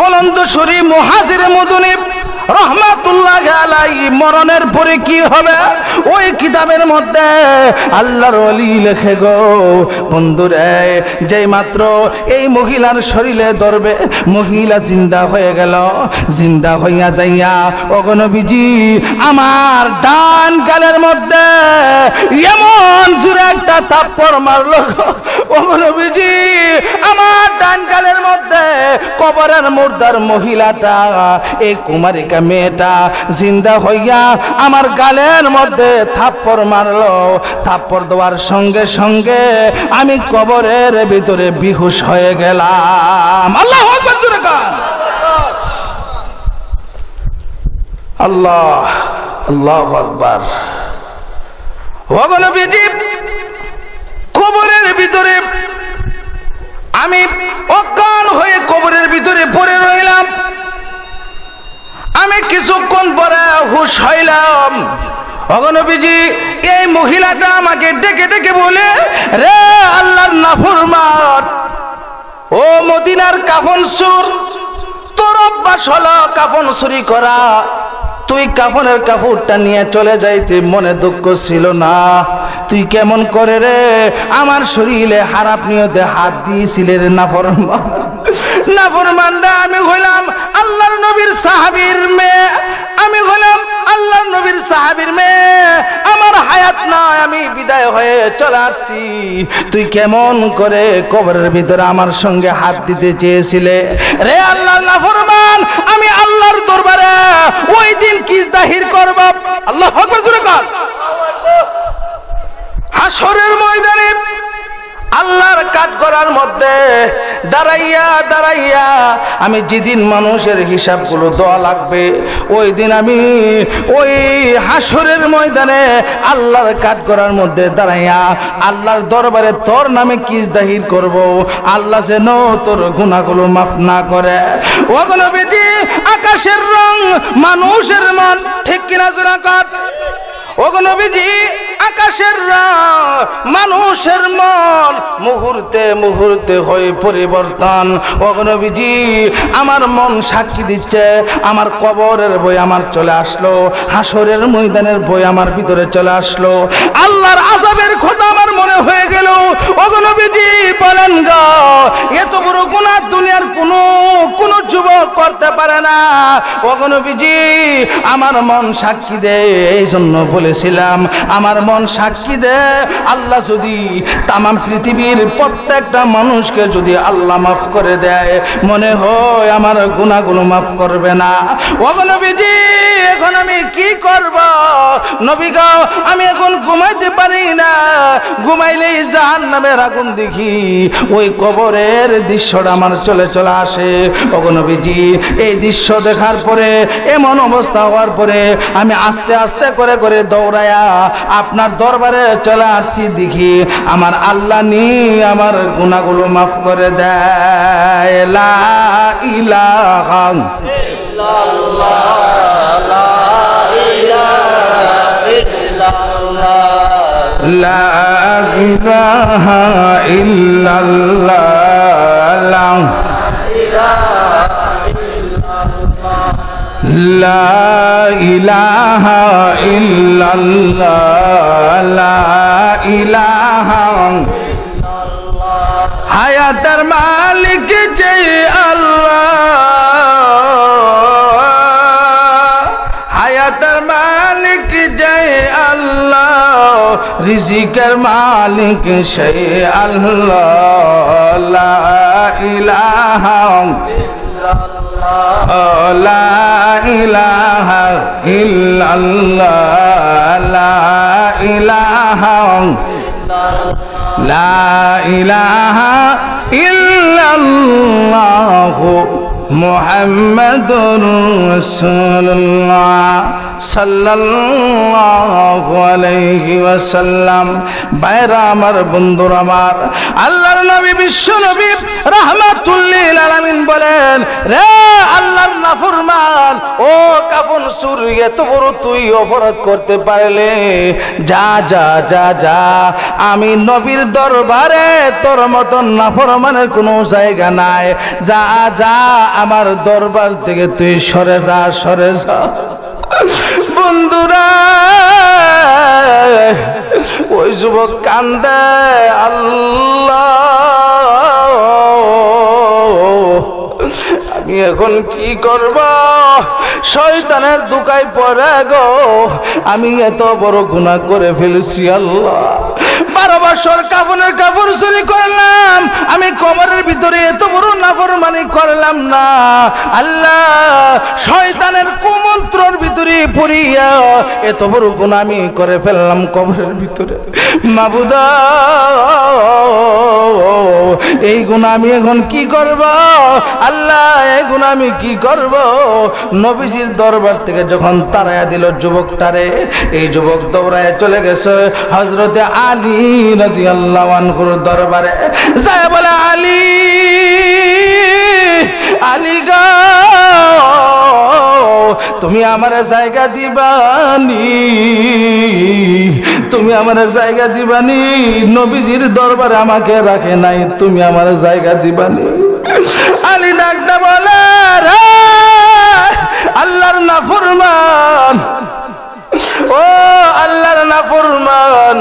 বলন্ত শরী মহাজির মদনী রহমাতুল্লাহ আলাই মরণের পরে কি হবে? ওই কিতাবের মধ্যে আল্লাহর অলি লেখে গো, বন্ধুরে, যেই মাত্র এই মহিলার শরীরে ধরবে, মহিলা জিন্দা হয়ে গেল, জিন্দা হইয়া যাইয়া অগনবীজি আমার ডান গালের মধ্যে এমন জোরে একটা থাপ্পড় মারলো অগনবীজি আমার ডান গালের মধ্যে কবরের মুর্দার মহিলাটা, এই কুমারিকা মেয়েটা জিন্দা হইয়া আমার গালের মধ্যে থাপ্পড় মারলো। থাপ্পড় দেওয়ার সঙ্গে সঙ্গে আমি কবরের ভিতরে বিহুশ হয়ে গেলাম। আল্লাহ আল্লাহ আল্লাহ আকবার। ভগনবীজি কবরের ভিতরে আমি অজ্ঞান হয়ে কবরের ভিতরে পড়ে রইলাম। আমি কিছুক্ষণ পরে হুশ হইলাম। অগনবীজি এই মহিলাটা আমাকে ডেকে ডেকে বলে, রে আল্লাহর নাফরমান, ও মদিনার কাফন সুর, তোর অভ্যাস হলো কাফন চুরি করা। তুই কাফনের কাপড়টা নিয়ে চলে যাইতে মনে দুঃখ ছিল না। তুই কেমন করে রে? আমার শরীরে হারাপ নিয়তে হাত দিয়েছিলে রে নাফরমান। নাফরমানটা আমি হইলাম আল্লাহর নবীর সাহাবীর মেয়ে। আমি আল্লাহর নবীর মেয়ে। আমার হায়াত নয় আমি বিদায় হয়ে চলে আসছি। তুই কেমন করে কবরের ভিতরে আমার সঙ্গে হাত দিতে চেয়েছিলে? রে আল্লাহ নাফরমান, আমি আল্লাহর দরবারে ওই দিন কি দাহির করব? আল্লাহ হাসরের ময়দানে আল্লাহর কাজ করার মধ্যে দাঁড়াইয়া দাঁড়াইয়া আমি যেদিন মানুষের হিসাবগুলো দেওয়া লাগবে, ওই দিন আমি ওই হাসরের ময়দানে আল্লাহর কাজ করার মধ্যে দাঁড়াইয়া আল্লাহর দরবারে তোর নামে কিস দাহির করব, আল্লাহ যেন তোর গুণাগুলো মাফ না করে। ওগুলো বেটি আকাশের রং মানুষের মন ঠিক কিনা জোড়া কাট ওগনবীজি আকাশের মানুষের মন মুহূর্তে মুহূর্তে হয়ে পরিবর্তন। ওগনবীজি আমার মন সাক্ষী দিচ্ছে, আমার কবরের বই আমার চলে আসলো হাসরের ময়দানের বই আমার ভিতরে চলে আসলো। আল্লাহর আজাবের খোঁজা আমার মনে হয়ে গেল ওগনবীজি বলেন গো, এত বড় গুণা দুনিয়ার কোনো কোনো যুবক করতে পারে না। ওগনবীজি আমার মন সাক্ষী দেয় এই জন্য বলেছিলাম, আমার মন সাক্ষী দে। আল্লাহ যদি তাম পৃথিবীর প্রত্যেকটা মানুষকে যদি আল্লাহ মাফ করে দেয়, মনে হয় আমার গুণাগুলো মাফ করবে না। ওগনবীজি এখন আমি কি করব? নবী গো, আমি এখন ঘুমাইতে পারি না। ঘুমাইলেই জাহান নামের আগুন দেখি। ওই কবরের দৃশ্যটা আমার চলে চলে আসে। অগনবীজি এই দৃশ্য দেখার পরে, এমন অবস্থা হওয়ার পরে, আমি আস্তে আস্তে করে করে দৌড়ায়া আপনার দরবারে চলে আসছি দেখি আমার আল্লাহ নি আমার গুণাগুলো মাফ করে দেয় লা ইলাহা لا إله إلا الله لا إله إلا الله لا إله হায়াতের মালিক যে আল্লাহ হায়াতের মালিক যে আল্লাহ রিজিকের মালিক সে আল্লাহ লা ইলাহা লা ইলাহা ইল্লাল্লাহ লা ইলাহা লা ইলাহা ইল্লাল্লাহ মুহাম্মাদুর রাসূলুল্লাহ। ওয়াসাল্লাম। বাইরা আমার, বন্ধুর আমার, আল্লাহর নবী, বিশ্ব নবী রাহমাতুল্লিল আলামিন বলেন, রে আল্লাহর নাফরমান, ও কাফন সুর, এত বড় তুই অপরাধ করতে পারলে, যা যা যা যা, আমি নবীর দরবারে তোর মতন নাফরমানের কোনো জায়গা নাই। যা যা, আমার দরবার থেকে তুই সরে যা সরে যা। বন্ধুরা, ওই যুবক কান্দে আল্লাহ। আমি এখন কি করব? শয়তানের দুকায় পড়ে গো। আমি এত বড় গুণা করে ফেলেছি আল্লাহ। বারো বছর কাপড়ের কাপড় চুরি করলাম। আমি কবরের ভিতরে এত বড় নাফরমানি করলাম না। আল্লাহ, শয়তানের কুমন্ত্রর ভিতরে পড়িয়া এত বড় গুনাহ আমি করে ফেললাম কবরের ভিতরে। মাবুদা, এই গুণ আমি এখন কি করব? আল্লাহ, এই গুণ আমি কি করব? নবীজির দরবার থেকে যখন তারায়া দিল যুবকটারে, এই যুবক দৌড়ায় চলে গেছে। হজরতে আলী রাজি আল্লাহ দরবারে যায় বলে, আলী আলী গা, তুমি আমার জায়গা দিবানি, তুমি আমার জায়গা দিবানি, নবীজির দরবারে আমাকে রাখে নাই, তুমি আমার জায়গা দিবানি। আলী ডাকটা বলে আল্লাহর নাফরমান ও আল্লাহর নাফরমান,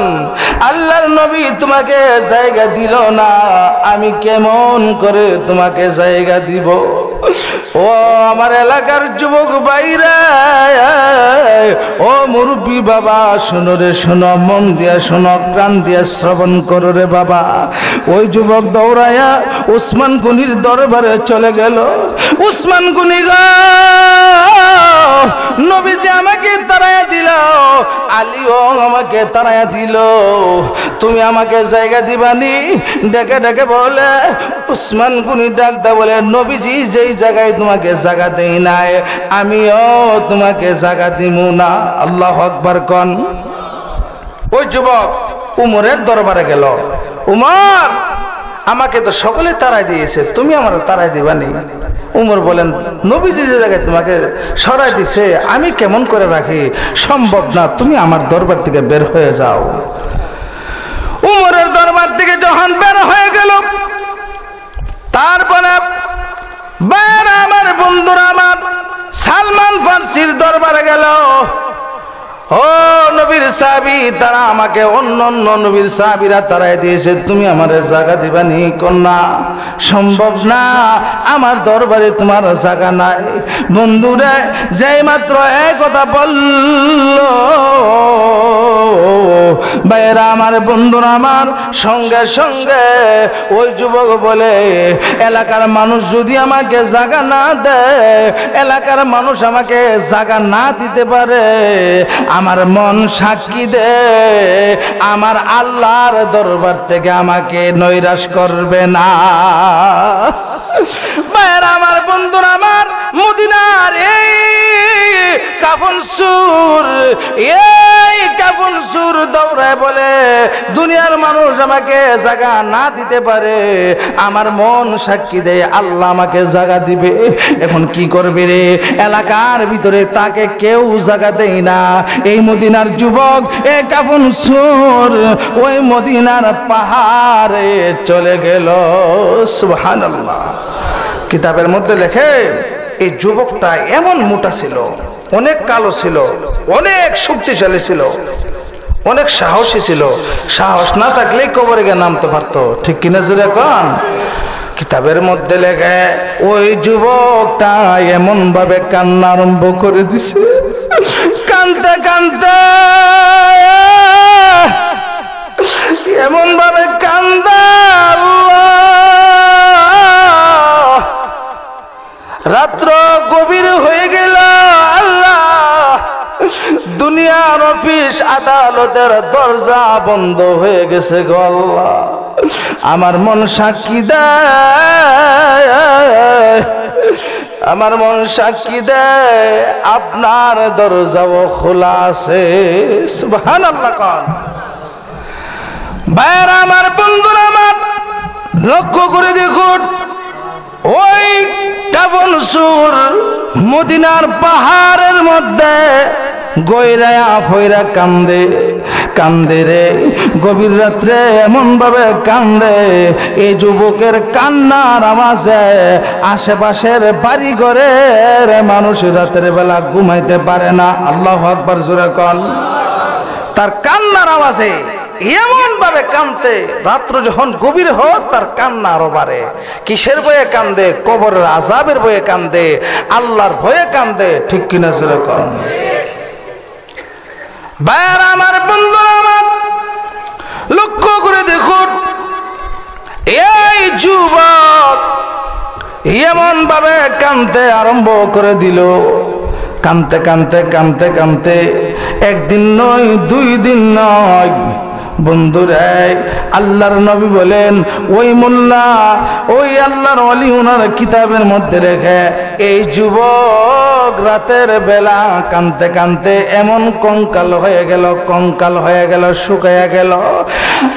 আল্লাহর নবী তোমাকে জায়গা দিল না, আমি কেমন করে তোমাকে জায়গা দিব? ও আমার এলাকার যুবক বাইরে ও মুরব্বী বাবা, শোনো রে, শোনো, মন দিয়া শোনো, প্রাণ দিয়া শ্রবণ করো রে বাবা। ওই যুবক দৌড়ায়া উসমান গুনির দরবারে চলে গেল। উসমান গুনি গা যে আমাকে তারায়া দিল। আলীও আমাকে তারায়া দিল। তুমি আমাকে জায়গা দিবানি? ডেকে ডেকে বলে, উসমান গুনি ডাক দা বলে, নবীজি যেই জায়গায় তোমাকে জায়গা দেই নাই, আমিও তোমাকে জায়গা দিমু না। আল্লাহ আকবার কন। ওই যুবক উমরের দরবারে গেল। উমর, আমাকে তো সকলে তারাই দিয়েছে, তুমি আমার তারাই দিবানি। উমর বলেন, নবীজি যে জায়গায় তোমাকে সরাই দিছে, আমি কেমন করে রাখি? সম্ভব না, তুমি আমার দরবার থেকে বের হয়ে যাও। উমরের দরবার থেকে যখন বের হয়ে গেল তারপরে আমার বন্ধুরা আমার সালমান ফার্সির দরবারে গেল। ও নবীর সাহাবি, তারা আমাকে অন্য অন্য নবীর সাহাবিরা তারাই দিয়েছে, তুমি আমার জায়গা দিবানি কন্যা। সম্ভব না, আমার দরবারে তোমার জায়গা নাই। বন্ধুরে, যেই মাত্র এক কথা বলল বাইরা আমার, বন্ধুরা আমার, সঙ্গে সঙ্গে ওই যুবক বলে, এলাকার মানুষ যদি আমাকে জায়গা না দেয়, এলাকার মানুষ আমাকে জায়গা না দিতে পারে আমার মন সাক্ষী দে, আমার আল্লাহর দরবার থেকে আমাকে নৈরাশ করবে না। বাইরে আমার বন্ধুর, আমার মদিনার এই কাফন সুর, এই কাফন সুর দৌড়ায় বলে, দুনিয়ার মানুষ আমাকে জায়গা না দিতে পারে। আমার মন সাক্ষী দেয় আল্লাহ আমাকে জায়গা দিবে। এখন কি করবে রে? এলাকার ভিতরে তাকে কেউ জায়গা দেয় না। এই মদিনার যুবক, এ কাফন সুর, ওই মদিনার পাহাড়ে চলে গেল। সুবহানাল্লাহ। কিতাবের মধ্যে লেখে, এই যুবকটা এমন মোটা ছিল, অনেক কালো ছিল, অনেক শক্তিশালী ছিল, অনেক সাহসী ছিল। সাহস না থাকলেই কবরে গিয়ে নামতে পারতো। ঠিক কিনা জুড়ে কন? কিতাবের মধ্যে লেখে, ওই যুবকটা এমন ভাবে কান্না আরম্ভ করে দিছে। কানতে কানতে এমন ভাবে কান্দা রাত্র গভীর হয়ে গেল আল্লাহ। দুনিয়ার অফিস, আদালতের দরজা বন্ধ হয়ে গেছে গো আল্লাহ। আমার মন সাক্ষী দেয়। আমার মন সাক্ষী দেয়, আপনার দরজাও খোলা আছে। সুবহানাল্লাহ কন। ভাইয়ের, আমার বন্ধুরা, আমার লক্ষ্য করে দেখুন ওই কাবন সুর মদিনার পাহাড়ের মধ্যে গইরায়া ফইরা কান্দে কান্দে রে, গভীর রাত্রে এমন ভাবে কান্দে। এই যুবকের কান্নার আওয়াজে আশেপাশের বাড়ি ঘরের মানুষ রাতের বেলা ঘুমাইতে পারে না। আল্লাহ আকবার, জোরে কন। তার কান্নার আওয়াজে এমন ভাবে কান্দে রাত্র যখন গভীর হোক তার কান্না আরও বাড়ে। কিসের বয়ে কান্দে? কবরের আজাবের বয়ে কান্দে। আল্লাহর ভয়ে কান্দে। ঠিক কিনা জোরে কর ভাইয়ার আমার, বন্ধুরা আমার, লক্ষ্য করে দেখুন, এই যুবক এমন ভাবে কানতে আরম্ভ করে দিল। কানতে কানতে কানতে কানতে, একদিন নয়, দুই দিন নয় বন্ধুরে, আল্লাহর নবী বলেন, ওই মোল্লা, ওই আল্লাহর অলি ওনার কিতাবের মধ্যে রেখে এই যুবক রাতের বেলা কানতে কানতে এমন কঙ্কাল হয়ে গেল, কঙ্কাল হয়ে গেল, শুকাইয়া গেল।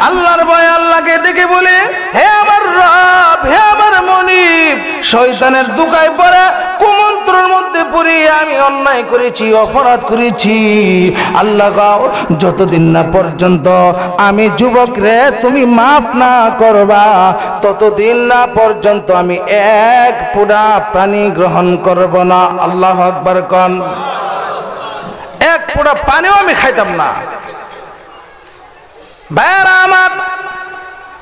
আল্লাহর ভয় আল্লাহকে ডেকে বলে, হে আমার রব, হে আমার মনিব, শয়তানের দুকায় পড়ে কুমন্ত্রের মধ্যে পড়ে আমি অন্যায় করেছি, অপরাধ করেছি। আল্লাহ যতদিন না পর্যন্ত আমি যুবক রে, তুমি মাফ না করবা। ততদিন না পর্যন্ত আমি এক পুরা প্রাণী গ্রহণ করব না। আল্লাহ আকবর কন। এক পুরা পানিও আমি খাইতাম না। ভাইয়ারা আমার,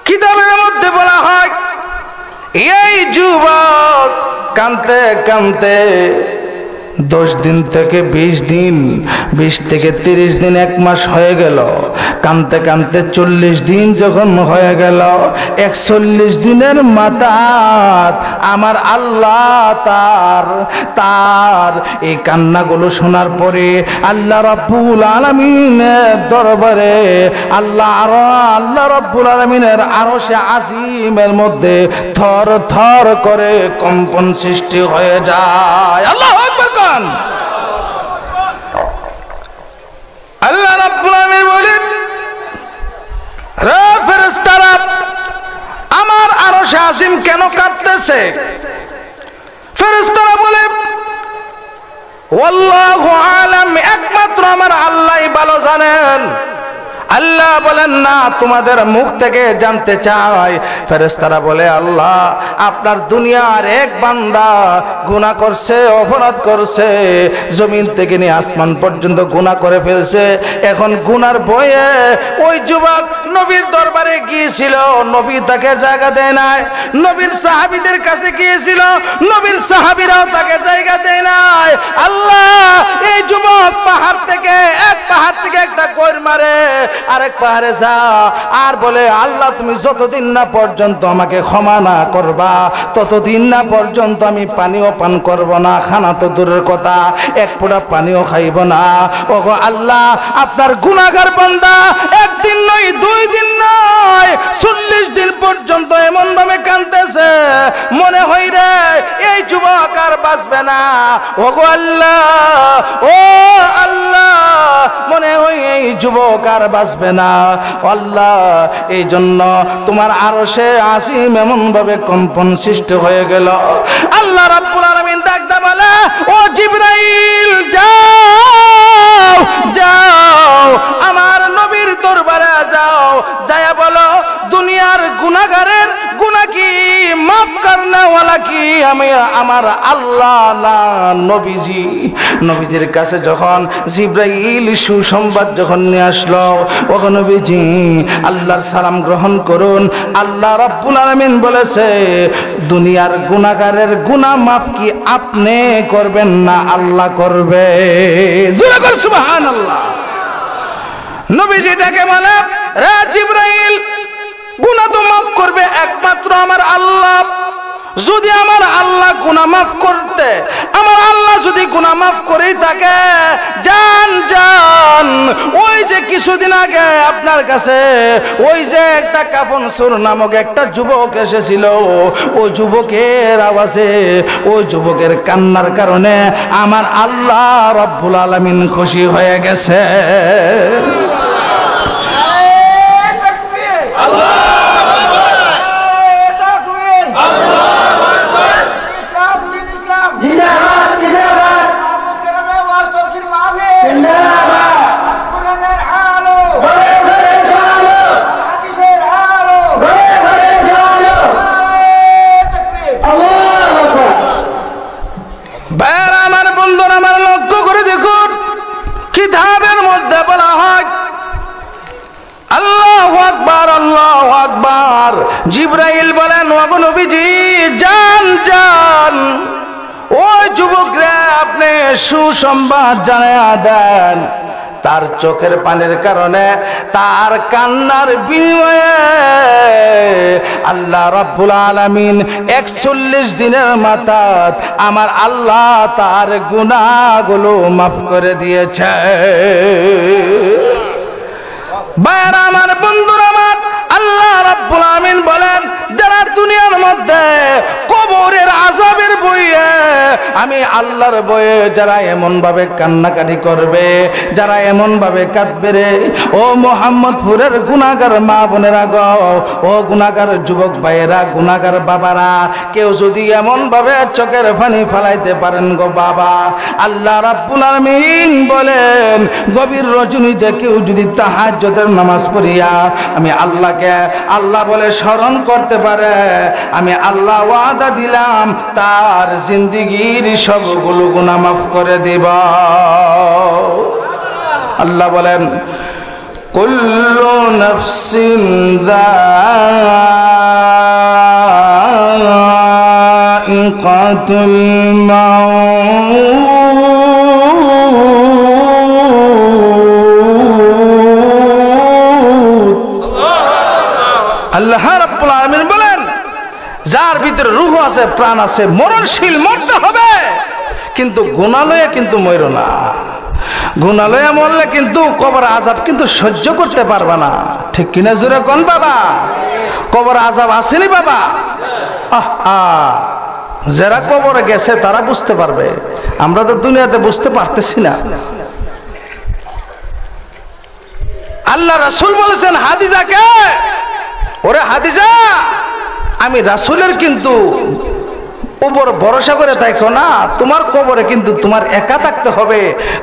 কিতাবের মধ্যে বলা হয়, এই যুবক কানতে কানতে দশ দিন থেকে বিশ দিন, বিশ থেকে তিরিশ দিন এক মাস হয়ে গেল। কানতে কানতে চল্লিশ দিন যখন হয়ে গেল, একচল্লিশ দিনের মাতাত আমার আল্লাহ তার তার। এই কান্নাগুলো শোনার পরে আল্লাহ রব্বুল আলমিনের দরবারে আল্লাহ আরও, আল্লাহ রব্বুল আলমিনের আরও সে আসিমের মধ্যে থর থর করে কম্পন সৃষ্টি হয়ে যায়। আল্লাহ কন আল্লাহ রাব্বুল আলামিন বলেন রে ফেরেশতারা, আমার আরও আজিম কেন কাঁপতেছে ফেরেশতারা বলে, ওয়াল্লাহু আলাম, একমাত্র আমার আল্লাহই ভালো জানেন। আল্লাহ বলেন, না, তোমাদের মুখ থেকে জানতে চাই। ফেরেস্তারা বলে, আল্লাহ, আপনার দুনিয়ার এক বান্দা গুনাহ করছে, অপরাধ করছে, জমিন থেকে নিয়ে আসমান পর্যন্ত গুনাহ করে ফেলছে। এখন গুনার বয়ে ওই যুবক নবীর দরবারে গিয়েছিল, নবী তাকে জায়গা দেয় নাই, নবীর সাহাবিদের কাছে গিয়েছিল, নবীর সাহাবিরাও তাকে জায়গা দেয় নাই। আল্লাহ, এই যুবক পাহাড় থেকে, এক পাহাড় থেকে একটা কইর মারে আরেক পাহাড়ে যা আর বলে, আল্লাহ, তুমি যতদিন না পর্যন্ত আমাকে ক্ষমা না করবা, ততদিন না পর্যন্ত আমি পানিও পান করব না, খানা তো দূরের কথা, এক ফোঁটা পানিও খাইব না। ওগো আল্লাহ, আপনার গুনাগার বান্দা একদিন নয়, দুই দিন নয়, চল্লিশ দিন পর্যন্ত এমন ভাবে কানতেছে মনে হই রে, এই যুবক আর বাঁচবে না। ওগো আল্লাহ, ও আল্লাহ হয় যুবক আর বাঁচবে না। আল্লাহ এই জন্য তোমার আরও সে আসিম এমন ভাবে কম্পন সৃষ্ট হয়ে গেল। আল্লাহ রাব্বুল আলামিন ডাকতে বলে, ও জিব্রাইল, যাও যাও, আমার নবীর দরবারে যাও। যায়া বলো দুনিয়ার গুনাহগারের গুনাহ কি? মাফ করনা ওয়ালা কি? আমি আমার আল্লাহ না নবীজি। নবীজির কাছে যখন জিব্রাইল সুসংবাদ যখন নিয়ে আসলো ও নবীজি, আল্লাহর সালাম গ্রহণ করুন। আল্লাহ রাব্বুল আলামিন বলেছে, দুনিয়ার গুনাহগারের গুনাহ মাফ কি আপনি করবেন না আল্লাহ করবে? জোরে কর সুবহানাল্লাহ। নবীজি ডাকে বলে, রে জিব্রাইল গুনাহ তো মাফ করবে একমাত্র আমার আল্লাহ। যদি আমার আল্লাহ গুনাহ মাফ করতে, আমার আল্লাহ যদি গুনাহ মাফ করেই থাকে, জান জান, ওই যে কিছুদিন আগে আপনার কাছে ওই যে একটা কাফন সুর নামক একটা যুবক এসেছিল ওই যুবকের আওয়াজে ওই যুবকের কান্নার কারণে আমার আল্লাহ রব্বুল আলমিন খুশি হয়ে গেছে। যান ওই যুবকরা আপনি সুসংবাদ জানায়া দেন। তার চোখের পানির কারণে তার কান্নার বিনিময়ে আল্লাহ রাব্বুল আলামিন একচল্লিশ দিনের মাথাত আমার আল্লাহ তার গুনাহগুলো মাফ করে দিয়েছে। বাইরে আমার বন্ধুর, আমার আল্লাহ রাব্বুল আমিন বলেন যারা দুনিয়ার মধ্যে কবরের আজাবের বইয়ে আমি আল্লাহর বইয়ে যারা এমন ভাবে কান্নাকাটি করবে, যারা এমন ভাবে কাঁদবে রে, ও মোহাম্মদপুরের গুনাগার মা বোনেরা গ, ও গুনাগার যুবক ভাইয়েরা গুনাগার বাবারা, কেউ যদি এমন ভাবে চোখের ফানি ফালাইতে পারেন গো বাবা, আল্লাহ রাব্বুল আমিন বলেন, গভীর রজনীতে কেউ যদি তাহাজ্জুদের নামাজ পড়িয়া, আমি আল্লাহকে, আল্লাহ বলে স্মরণ করতে পারে আমি আল্লাহ ওয়াদা দিলাম, তার জিন্দিগির সবগুলো গুনাহ মাফ করে দিব। আল্লাহ বলেন, কুল্লু নফসিন যায়িকাতুল মাউত। আল্লাহ যার ভিতরে রুহ আছে, প্রাণ আছে, মরণশীল মরতে হবে। কিন্তু গুণালয়ে কিন্তু মইর না। গুণালয়ে মরলে কিন্তু কবর আজাব কিন্তু সহ্য করতে পারবে না। ঠিক কিনা জোরে কোন বাবা? কবর আজাব আসেনি বাবা? আহ। যারা কবরে গেছে, তারা বুঝতে পারবে। আমরা তো দুনিয়াতে বুঝতে পারতেছি না। আল্লাহ রাসূল বলেছেন, হাদিজাকে? ওরে হাদিজা! আমি রাসূলের কিন্তু উপর ভরসা করে দেখো না তোমার কবরে কিন্তু তোমার একা থাকতে হবে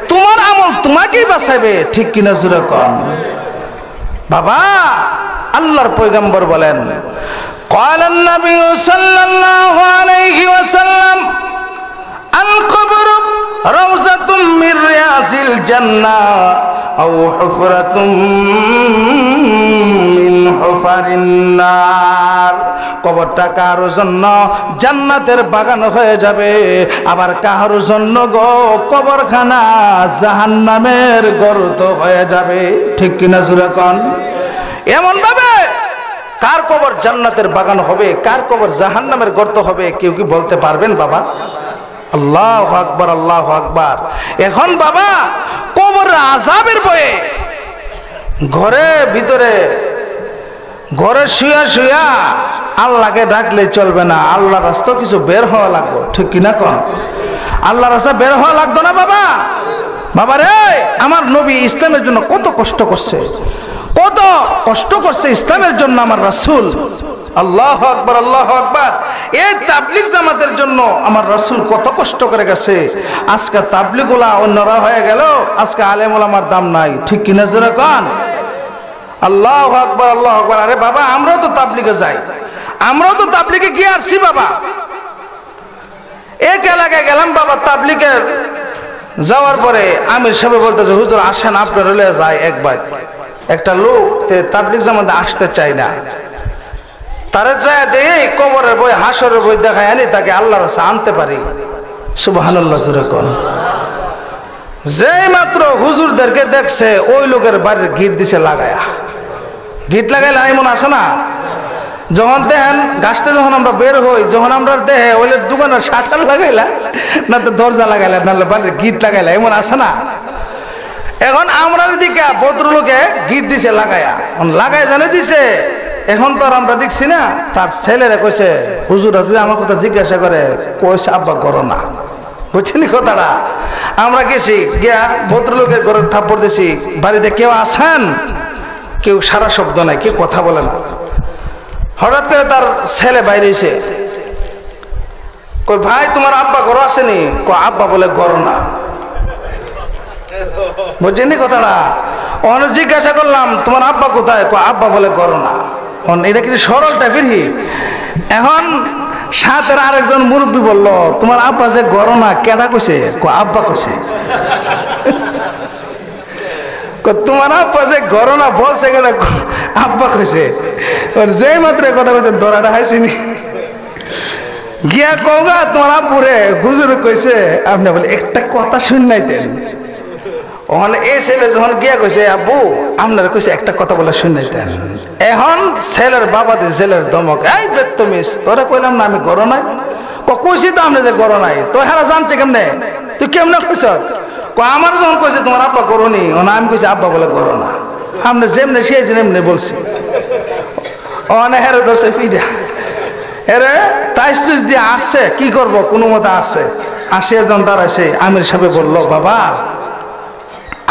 তোমার আমল তোমাকেই বাঁচাবে ঠিক কিনা জুড়ে কন বাবা আল্লাহর পয়গম্বর বলেন قال النبي صلى الله عليه وسلم القبر روزة من رياض الجنة أو حفرة من حفر النار কবরটা কারোর জন্য জান্নাতের বাগান হয়ে যাবে। আবার কারোর জন্য গো কবরখানা জাহান্নামের গর্ত হয়ে যাবে। ঠিক কিনা জুরাকন এমন ভাবে কার কবর জান্নাতের বাগান হবে, কার কবর জাহান্নামের গর্ত হবে, কেউ কি বলতে পারবেন বাবা? আল্লাহ আকবার আল্লাহ আকবার। এখন বাবা, কবর আজাবের বয়ে ঘরে ভিতরে, ঘরে শুয়া শুয়া আল্লাহকে ডাকলে চলবে না। আল্লাহ রাস্তা কিছু বের হওয়া লাগবে। ঠিক কিনা কন? আল্লাহ রাস্তা বের হওয়া লাগতো না বাবা? বাবা রে, আমার নবী ইসলামের জন্য কত কষ্ট করছে। কত কষ্ট করছে ইসলামের জন্য আমার রাসূল। আল্লাহ আকবার আল্লাহ আকবার। এই তাবলিক জামাতের জন্য আমার রাসূল কত কষ্ট করে গেছে। আজকে তাবলিগুলা অন্যরা হয়ে গেল, আজকে আলেমুল আমার দাম নাই। ঠিক কিনা জোরে কন? আল্লাহ আকবার আল্লাহ আকবার। আরে বাবা, আমরাও তো তাবলিগে যাই। আমরাও তো তাবলিকে গিয়ে আসছি, বাবা। এক এলাকায় গেলাম, বাবা তাবলিগের যাওয়ার পরে আমির সাহেব বলতেছে, হুজুর, আসেন, আপনার হলে যায় একবার একটা লোক তে তাবলিগ জামাতে আসতে চায় না। তারে যায় দেখে কবরের বই, হাসরের বই দেখায় আনি, তাকে আল্লাহর কাছে আনতে পারি। সুবহানাল্লাহ, জোরে কোন। যেই মাত্র হুজুরদেরকে দেখছে, ওই লোকের বাড়ির গিট দিছে লাগায়া। গিট লাগাইলে এমন আসে না? যখন দেখেন গাছতে যখন আমরা বের হই, যখন আমরা দেহে ওইলে দোকানের শাটার লাগাইলা, না তো দরজা লাগাইলা নাহলে বাড়ির গিট লাগাইলা, এমন আসে না? এখন আমরা দিকে ভদ্রলোকে গীত দিছে লাগায়া। লাগাই জানে দিছে, এখন তো আর আমরা দেখছি না, তার ছেলেরা কইছে, হুজুর যদি আমার কথা জিজ্ঞাসা করে, কইছে, আব্বা, করো না। বুঝছেন কথাটা? আমরা গেছি, গিয়া ভদ্রলোকের ঘরে থাপ্পড় দিছি, বাড়িতে কেউ আছেন? কেউ সারা শব্দ নাই, কেউ কথা বলে না। হঠাৎ করে তার ছেলে বাইরে এসে কই ভাই, তোমার আব্বা ঘর আসেনি? কো আব্বা বলে ঘর না। বুঝছেন কথাটা? অন জিজ্ঞাসা করলাম, তোমার আব্বা কোথায়? কো আব্বা বলে করো না। এটা কিন্তু সরল টাইপের এখন সাথের আরেকজন মুরব্বী বলল, তোমার আব্বা যে গরো না, কেডা কইছে? আব্বা কইছে। তোমার আব্বা যে গরো না, বলছে আব্বা কইছে, ওর যেই মাত্র কথা কইছে দরাটা হাসিনি। গিয়া কৌগা তোমার আব্বুরে হুজুরে কইছে, আপনি বলে, একটা কথা শুন নাইতেন ওখানে এই ছেলে যখন গিয়া কইছে, আব্বু, আপনার কইছে একটা কথা বলে শুনে দেন এখন ছেলের বাবা দিয়ে ছেলের দমক, এই বেত্তমিস তোরা কইলাম না আমি গরো নাই। কইছি তো আপনি যে গরো নাই, তো হেরা জানছে কেমনে? তুই কেমনে কইছ আমার যখন কইছে তোমার আব্বা করো নি আমি কইছি আব্বা বলে করো না। আপনি যেমনে শিয়েছেন এমনি বলছি। ওখানে হেরে ধরছে ফিডা এরে তাই দিয়ে আসছে কি করব? কোনো মতে আসছে আসে যখন দাঁড়াইছে আমির সাহেব বলল, বাবা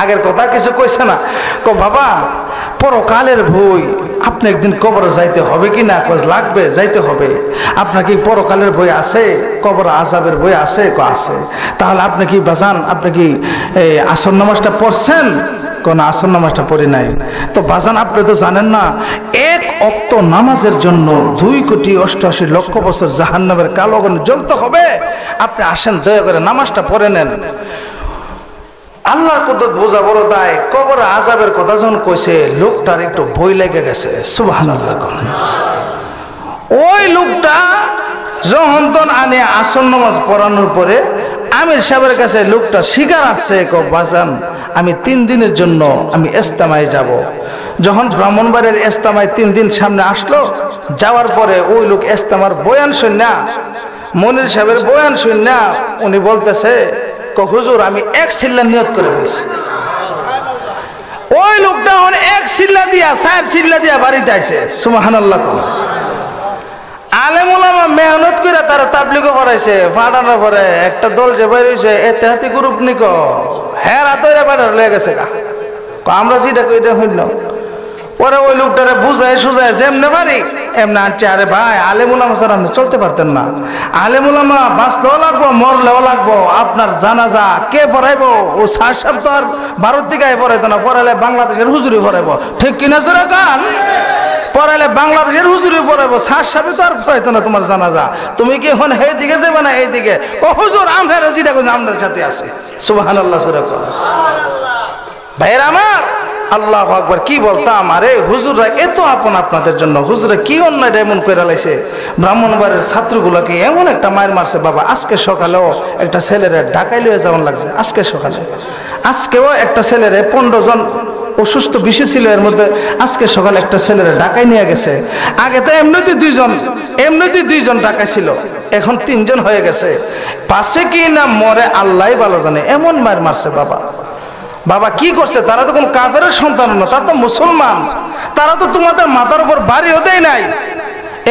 আগের কথা কিছু কইছে না। ক বাবা, পরকালের বই আপনি একদিন কবর যাইতে হবে কি না? লাগবে, যাইতে হবে। আপনার কি পরকালের বই আছে? কবর আজাবের বই আছে? ক আছে। তাহলে আপনি কি বাজান? আপনি কি এই আসর নামাজটা পড়ছেন? কোন আসর নামাজটা পড়ি নাই। তো বাজান, আপনি তো জানেন না, এক অক্ত নামাজের জন্য দুই কোটি অষ্টআশি লক্ষ বছর জাহান্নামের কালো জ্বলতে হবে। আপনি আসেন, দয়া করে নামাজটা পড়ে নেন। আল্লাহর কুদরত বোঝা বড় দায় কবর আজাবের কথা যখন কইছে, লোকটার একটু ভয় লেগে গেছে কোন। ওই লোকটা যখন আনে আসন নামাজ পড়ানোর পরে আমির সাহেবের কাছে লোকটা শিকার আসছে ক বাজান, আমি তিন দিনের জন্য আমি এস্তামায় যাব। যখন ব্রাহ্মণবাড়ির এস্তামায় তিন দিন সামনে আসলো, যাওয়ার পরে ওই লোক এস্তামার বয়ান শুননা মনির সাহেবের বয়ান শুননা উনি বলতেছে হুজুর, আমি এক সিল্লা নিয়ত করে ফেলছি। ওই লোকটা এখন এক সিল্লা দিয়া, চার সিল্লা দিয়া বাড়িতে আছে সুমাহানাল্লাহ কোন আলেমুলামা মেহনত করে তারা তাবলিগো পড়াইছে ফাটানোর পরে একটা দল যে হয়েছে এতে হাতি গ্রুপ নিক হ্যাঁ রাতরে পাঠার লয়ে গেছে গা। আমরা যেটা কই, এটা পরে ওই লোকটারে বুঝায় সুজায় যেমনে পারি, এমনি আনছে। আরে ভাই আলেমুলামা স্যার আপনি চলতে পারতেন না। আলেমুলামা বাঁচতেও লাগবো, মরলেও লাগবো, আপনার জানাজা কে পড়াইবো? ও সার সাহেব তো আর ভারত থেকে পড়াইতো না, পড়াইলে বাংলাদেশের হুজুরি পড়াইবো। ঠিক কিনা জোরে কান পড়াইলে বাংলাদেশের হুজুরি পড়াইবো সার সাহেব তো আর পড়াইতো না তোমার জানাজা। তুমি কি এখন এই দিকে যাবে না এই দিকে ও হুজুর আমরা যেটা আমাদের সাথে আছে। সুবাহান আল্লাহ সুরে ভাইয়ের আমার? আল্লাহ আকবর, কি বলতাম? আরে হুজুররা এত আপন আপনাদের জন্য। হুজুরা কি অন্যায় এমন করে লাইছে? ব্রাহ্মণবাড়ির ছাত্রগুলোকে এমন একটা মায়ের মারছে, বাবা, আজকে সকালেও একটা ছেলেরে ঢাকাই লয়ে যেমন লাগছে আজকে সকালে। আজকেও একটা ছেলেরে পনেরো জন অসুস্থ বেশি ছিল এর মধ্যে, আজকে সকালে একটা ছেলেরে ঢাকায় নিয়ে গেছে। আগে তো এমনিতে দুইজন এমনিতে দুইজন ঢাকায় ছিল, এখন তিনজন হয়ে গেছে। পাশে কি না মরে আল্লাহ ভালো জানে। এমন মায়ের মারছে, বাবা। বাবা কি করছে? তারা তো কোন কাফের সন্তান না, তারা তো মুসলমান। তারা তো তোমাদের মাথার উপর বাড়ি হতেই নাই।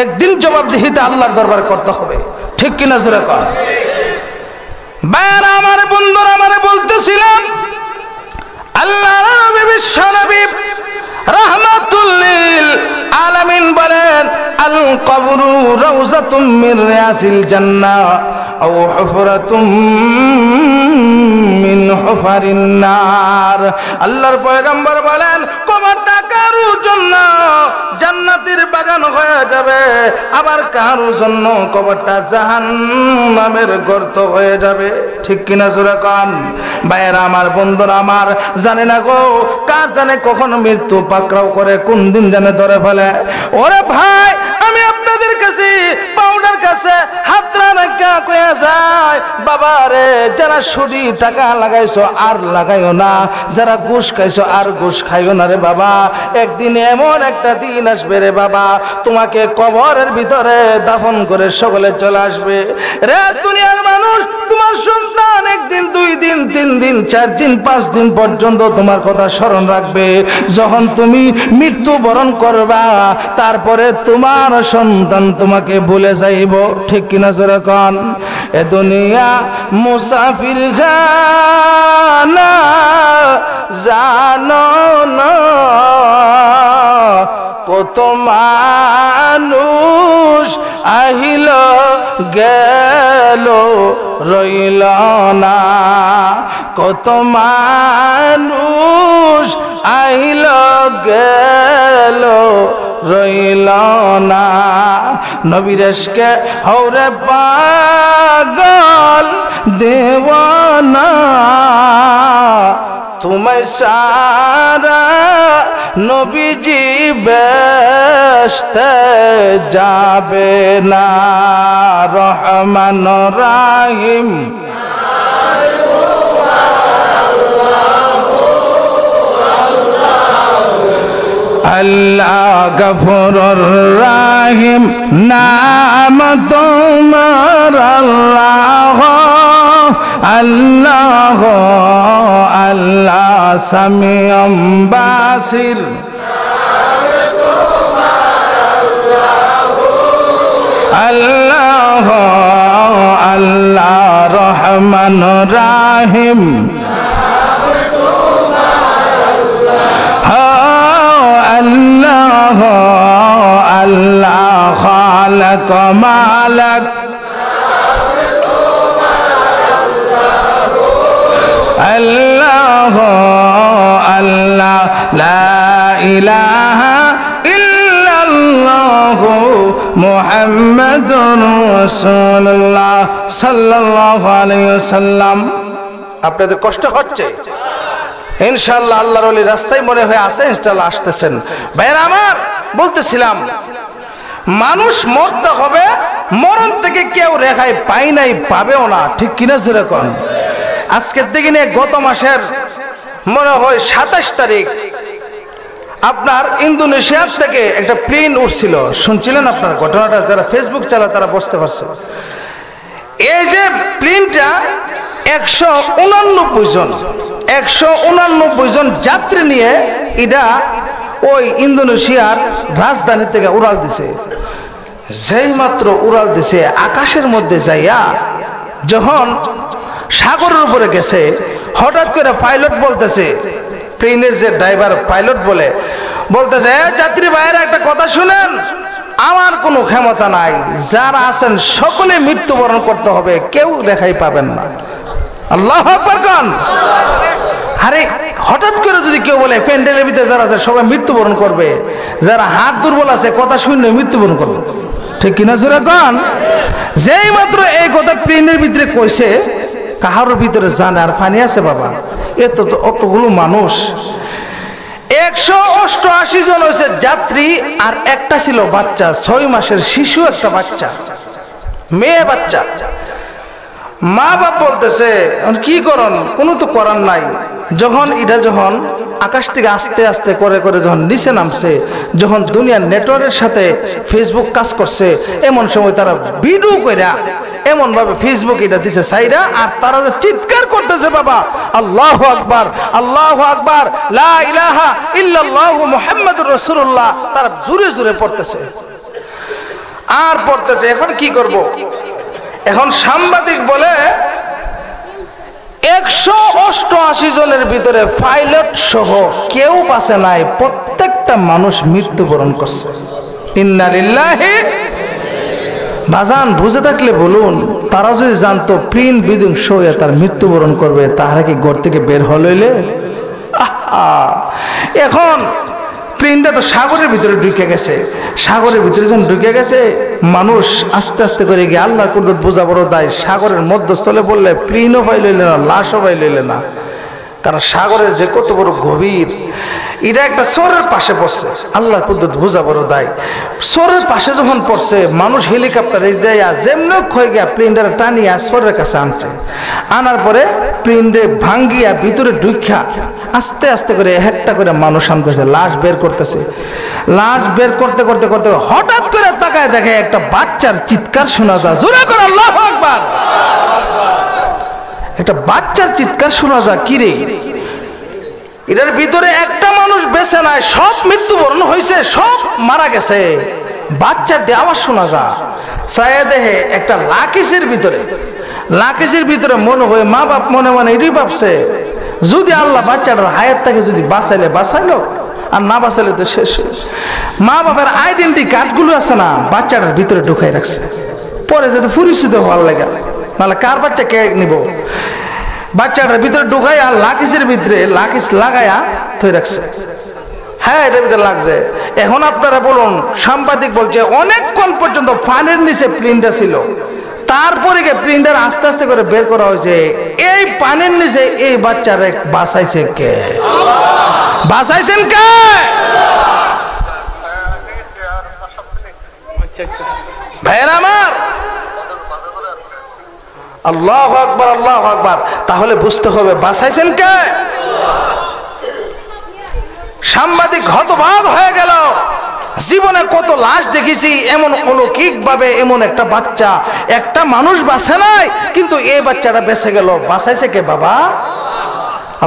একদিন জবাবদিহিতে আল্লাহর দরবার করতে হবে। ঠিক কিনা জোরে কর আমার বলতেছিলাম আল্লাহ আলামিন বলেন, আল কবরু জান্নাতের বাগান হয়ে যাবে, আবার কারু জন্য কবরটা জাহান্নামের গর্ত হয়ে যাবে। ঠিক কিনা সুরে কান? ভাইয়েরা আমার, বন্ধুরা আমার, জানে না গো, কার জানে কখন মৃত্যু পাকড়াও করে কোন দিন জানে ধরে ফেলে। ওরে ভাই, আমি আপনাদের কাছে পাউডার কাছে দাফন করে সকলে চলে আসবে। রে দুনিয়ার মানুষ, তোমার সন্তান একদিন, দুই দিন, তিন দিন, চার দিন, পাঁচ দিন পর্যন্ত তোমার কথা স্মরণ রাখবে। যখন তুমি মৃত্যু বরণ করবা, তারপরে তোমার সন্তান তোমাকে ভুলে যাইব। ঠিক কিনা সেরকম এ দুনিয়া মুসাফির খানা জানো না। কত মানুষ আহিল গেল, রইল না। কত মানুষ আহিল গেল, রইল না। নবীরেশকে হৌরে পাগল দেওয়ানা। তোমায় সারা নবীজি বেসতে যাবে না। রহমান রাহিম। আল্লাহ গফর রাহিম। নাম তোমার আল্লাহ। আল্লাহ আল্লাহ সামিয়ম বাসির আল্লাহ আল্লাহ রহমান রাহিম আল্লাহ আল্লাহ খালক মালক আল্লাহ আল্লাহ, লা ইলাহা ইল্লাল্লাহ মুহাম্মাদুর রাসূলুল্লাহ সাল্লাল্লাহু আলাইহি ওয়াসাল্লাম। আপনাদের কষ্ট হচ্ছে? ইনশাল্লাহ আল্লাহর ওলি রাস্তায় মনে হয়ে আসে ইনশাল্লাহ আসতেছেন। ভাইয়ের আমার, বলতেছিলাম, মানুষ মরতে হবে, মরণ থেকে কেউ রেখায় পাই নাই, পাবেও না। ঠিক কিনা যেরকম আজকের দিকে নিয়ে গত মাসের মনে হয় সাতাশ তারিখ আপনার ইন্দোনেশিয়ার থেকে একটা প্লেন উঠছিল। শুনছিলেন আপনার ঘটনাটা? যারা ফেসবুক চালায় তারা বুঝতে পারছে। এই যে প্লেনটা একশো উনানব্বই জন, একশো উনানব্বই জন যাত্রী নিয়ে এটা ওই ইন্দোনেশিয়ার রাজধানী থেকে উড়াল দিছে। যেই মাত্র উড়াল দিছে, আকাশের মধ্যে যাইয়া যখন সাগরের উপরে গেছে। হঠাৎ করে পাইলট বলতেছে প্লেনের যে ড্রাইভার পাইলট বলে বলতেছে "এ, যাত্রী ভাইয়েরা একটা কথা শুনেন আমার কোনো ক্ষমতা নাই। যারা আছেন সকলে মৃত্যুবরণ করতে হবে কেউ দেখাই পাবেন না। আল্লাহ আকবার আরে হঠাৎ করে যদি কেউ বলে প্যান্ডেলের ভিতরে যারা আছে সবাই মৃত্যুবরণ করবে। যারা হাত দুর্বল আছে কথা শুনলে মৃত্যুবরণ করবে। ঠিক কিনা কন? যেই মাত্র এই কথা প্লেনের ভিতরে কইছে কাহার ভিতরে জানে আর ফানি আছে বাবা? এত তো অতগুলো মানুষ। একশো অষ্টআশি জন হয়েছে যাত্রী আর একটা ছিল বাচ্চা, ছয় মাসের শিশু একটা বাচ্চা, মেয়ে বাচ্চা। মা বাপ বলতেছে, কি করন? কোনো তো করার নাই। যখন এটা যখন আকাশ থেকে আস্তে আস্তে করে করে যখন নিচে নামছে, যখন দুনিয়ার নেটওয়ার্কের সাথে ফেসবুক কাজ করছে, এমন সময় তারা ভিডিও কইরা এমন ভাবে ফেসবুক এটা দিছে সাইরা, আর তারা যে চিৎকার করতেছে বাবা, আল্লাহ আকবার আল্লাহ আকবার, লা ইলাহা ইল্লাল্লাহু মুহাম্মাদুর রাসূলুল্লাহ, তারা জোরে জোরে পড়তেছে। আর পড়তেছে, এখন কি করব? এখন সাংবাদিক বলে একশো অষ্টআশি জনের ভিতরে সহ কেউ নাই, প্রত্যেকটা মানুষ মৃত্যুবরণ করছে। বাজান, বুঝে থাকলে বলুন, তারা যদি জানতো প্রিন বিদুংশ হয়ে তার মৃত্যুবরণ করবে, তাহারা কি ঘর থেকে বের হলইলে! এখন প্লেনটা তো সাগরের ভিতরে ঢুকে গেছে। সাগরের ভিতরে যখন ঢুকে গেছে, মানুষ আস্তে আস্তে করে গিয়ে আল্লাহ কুদরত বোঝা বড় দায়। সাগরের মধ্যস্থলে বললে প্লেনও লইলে না, লাশও লইলে না। কারণ সাগরের যে কত বড় গভীর এটা একটা সোরের পাশে পড়ছে। আল্লাহর পদ্ধতি বোঝা বড় দায়। সোরের পাশে যখন পড়ছে, মানুষ হেলিকপ্টারে যায় যেমন হয়ে গিয়া প্রিন্টারে টানিয়া সোরের কাছে আনছে। আনার পরে প্রিন্টে ভাঙ্গিয়া ভিতরে ঢুকিয়া আস্তে আস্তে করে একটা করে মানুষ আনতেছে, লাশ বের করতেছে। লাশ বের করতে করতে করতে হঠাৎ করে তাকায় দেখে একটা বাচ্চার চিৎকার শোনা যায়। জোরে করে আল্লাহ আকবার। একটা বাচ্চার চিৎকার শোনা যায় কিরে এটার ভিতরে একটা মানুষ বেঁচে নাই, সব মৃত্যুবরণ হয়েছে, সব মারা গেছে। বাচ্চার দিয়ে আওয়াজ শোনা যায়। সায়া দেহে একটা লাকিসের ভিতরে লাকিসের ভিতরে মনে হয় মা বাপ মনে মনে এটাই ভাবছে, যদি আল্লাহ বাচ্চাটার হায়াতটাকে যদি বাঁচাইলে বাঁচাইলো, আর না বাঁচাইলে তো শেষ। মা বাবার আইডেন্টি কার্ডগুলো আছে না, বাচ্চাটার ভিতরে ঢুকাই রাখছে। পরে যাতে পরিচিত হওয়ার লাগে, নাহলে কার বাচ্চা কে নিব? বাচ্চাটার ভিতরে ঢুকাইয়া লাকিসের ভিতরে লাকিস লাগাইয়া থই রাখছে। হ্যাঁ এটার ভিতরে লাগছে। এখন আপনারা বলুন সাংবাদিক বলছে, অনেকক্ষণ পর্যন্ত ফানের নিচে প্রিন্টটা ছিল। তারপরে প্রিন্টার আস্তে আস্তে করে বের করা হয়েছে। এই পানির নিচে এই বাচ্চারে বাঁচাইছে কে? বাঁচাইছেন কে? ভাইয়ের আমার। আল্লাহ আকবার আল্লাহ আকবার। তাহলে বুঝতে হবে, বাঁচাইছেন কে? সাংবাদিক হতভাগ হয়ে গেল। জীবনে কত লাশ দেখেছি, এমন অলৌকিক ভাবে এমন একটা বাচ্চা। একটা মানুষ বাঁচে নাই, কিন্তু এই বাচ্চাটা বেঁচে গেল। বাঁচাইছে কে বাবা?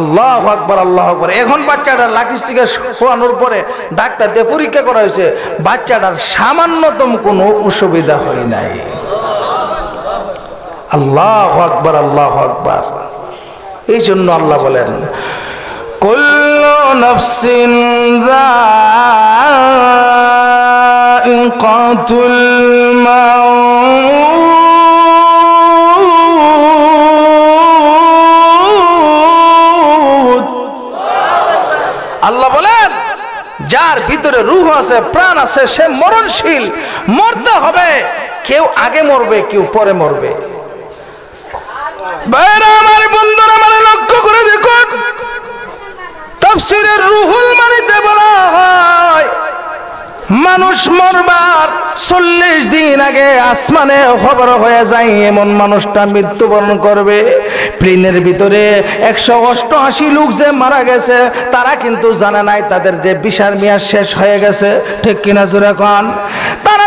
আল্লাহ আকবর আল্লাহ আকবর। এখন বাচ্চাটার লাকিস থেকে শোয়ানোর পরে ডাক্তার দিয়ে পরীক্ষা করা হয়েছে, বাচ্চাটার সামান্যতম কোনো অসুবিধা হয় নাই। আল্লাহ আকবর আল্লাহ আকবর। এই জন্য আল্লাহ বলেন, কুল্লু আল্লাহ বলেন, যার ভিতরে রুহ আছে, প্রাণ আছে, সে মরণশীল, মরতে হবে। কেউ আগে মরবে, কেউ পরে মরবে। বাইরে আমার বন্ধুরা মানে লক্ষ্য করে দেখুন। তাফসিরের রুহুল মানিতে বলা হয়, মানুষ মরবার চল্লিশ দিন আগে আসমানে খবর হয়ে যায়, এমন মানুষটা মৃত্যুবরণ করবে। প্লেনের ভিতরে একশো অষ্টআশি লোক যে মারা গেছে, তারা কিন্তু জানে নাই তাদের যে বিশার মেয়াদ শেষ হয়ে গেছে। ঠিক কিনা জোরে কন? তারা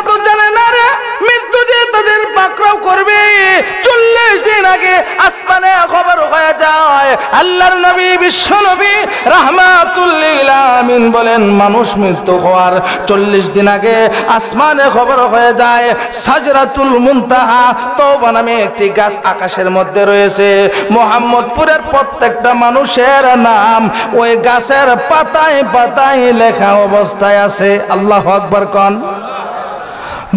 আগে আসমানে খবর হয়ে যায়, আল্লাহর নবী, বিশ্ব নবী রাহমাতুল্লিল আমিন বলেন, মানুষ মৃত্যু হওয়ার চল্লিশ দিন আগে আসমানে খবর হয়ে যায়, সাজরাতুল মুনতাহা, তওবা নামে একটি গাছ আকাশের মধ্যে রয়েছে। মোহাম্মদপুরের প্রত্যেকটা মানুষের নাম ওই গাছের পাতায় পাতায় লেখা অবস্থায় আছে। আল্লাহ আকবর কন।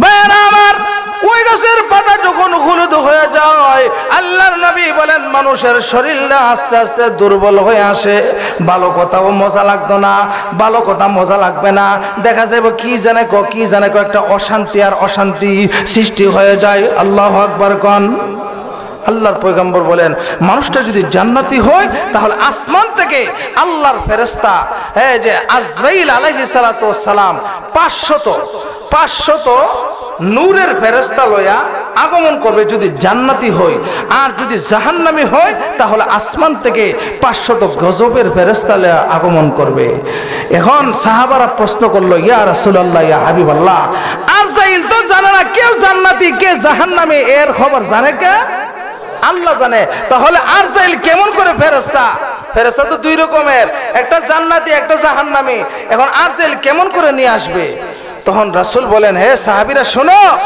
বের আমার ওই গাছের পাতা যখন হলুদ হয়ে যায়, আল্লাহর নবী বলেন, মানুষের শরীরটা আস্তে আস্তে দুর্বল হয়ে আসে। ভালো কথাও মজা লাগতো না, ভালো কথা মজা লাগবে না। দেখা যাবে কি জানে ক, কি জানে ক, একটা অশান্তি আর অশান্তি সৃষ্টি হয়ে যায়। আল্লাহ আকবর কন। আল্লাহর পয়গম্বর বলেন, মানুষটা যদি জান্নাতি হয়, তাহলে আসমান থেকে আল্লাহর ফেরেস্তা হ্যাঁ যে আজরাইল সালাতু সালাম 500 500 নূরের ফেরেস্তা লয়া আগমন করবে যদি জান্নাতি হয়। আর যদি জাহান্নামি হয়, তাহলে আসমান থেকে পাঁচশত গজবের ফেরেস্তা লয়া আগমন করবে। এখন সাহাবারা প্রশ্ন করল, ইয়া রাসূলুল্লাহ, ইয়া হাবিবাল্লাহ, আজরাইল তো জানে না কেউ জান্নাতি, কে জাহান্নামী, এর খবর জানে কে? আল্লাহ জানে। তাহলে আর আরজাইল কেমন করে ফেরেস্তা ফেরেস্তা তো দুই রকমের। একটা জান্নাতি, একটা জাহান্নামী। এখন আর আরজাইল কেমন করে নিয়ে আসবে? তখন রাসূল বলেন, হে সাহাবীরা, শোনো।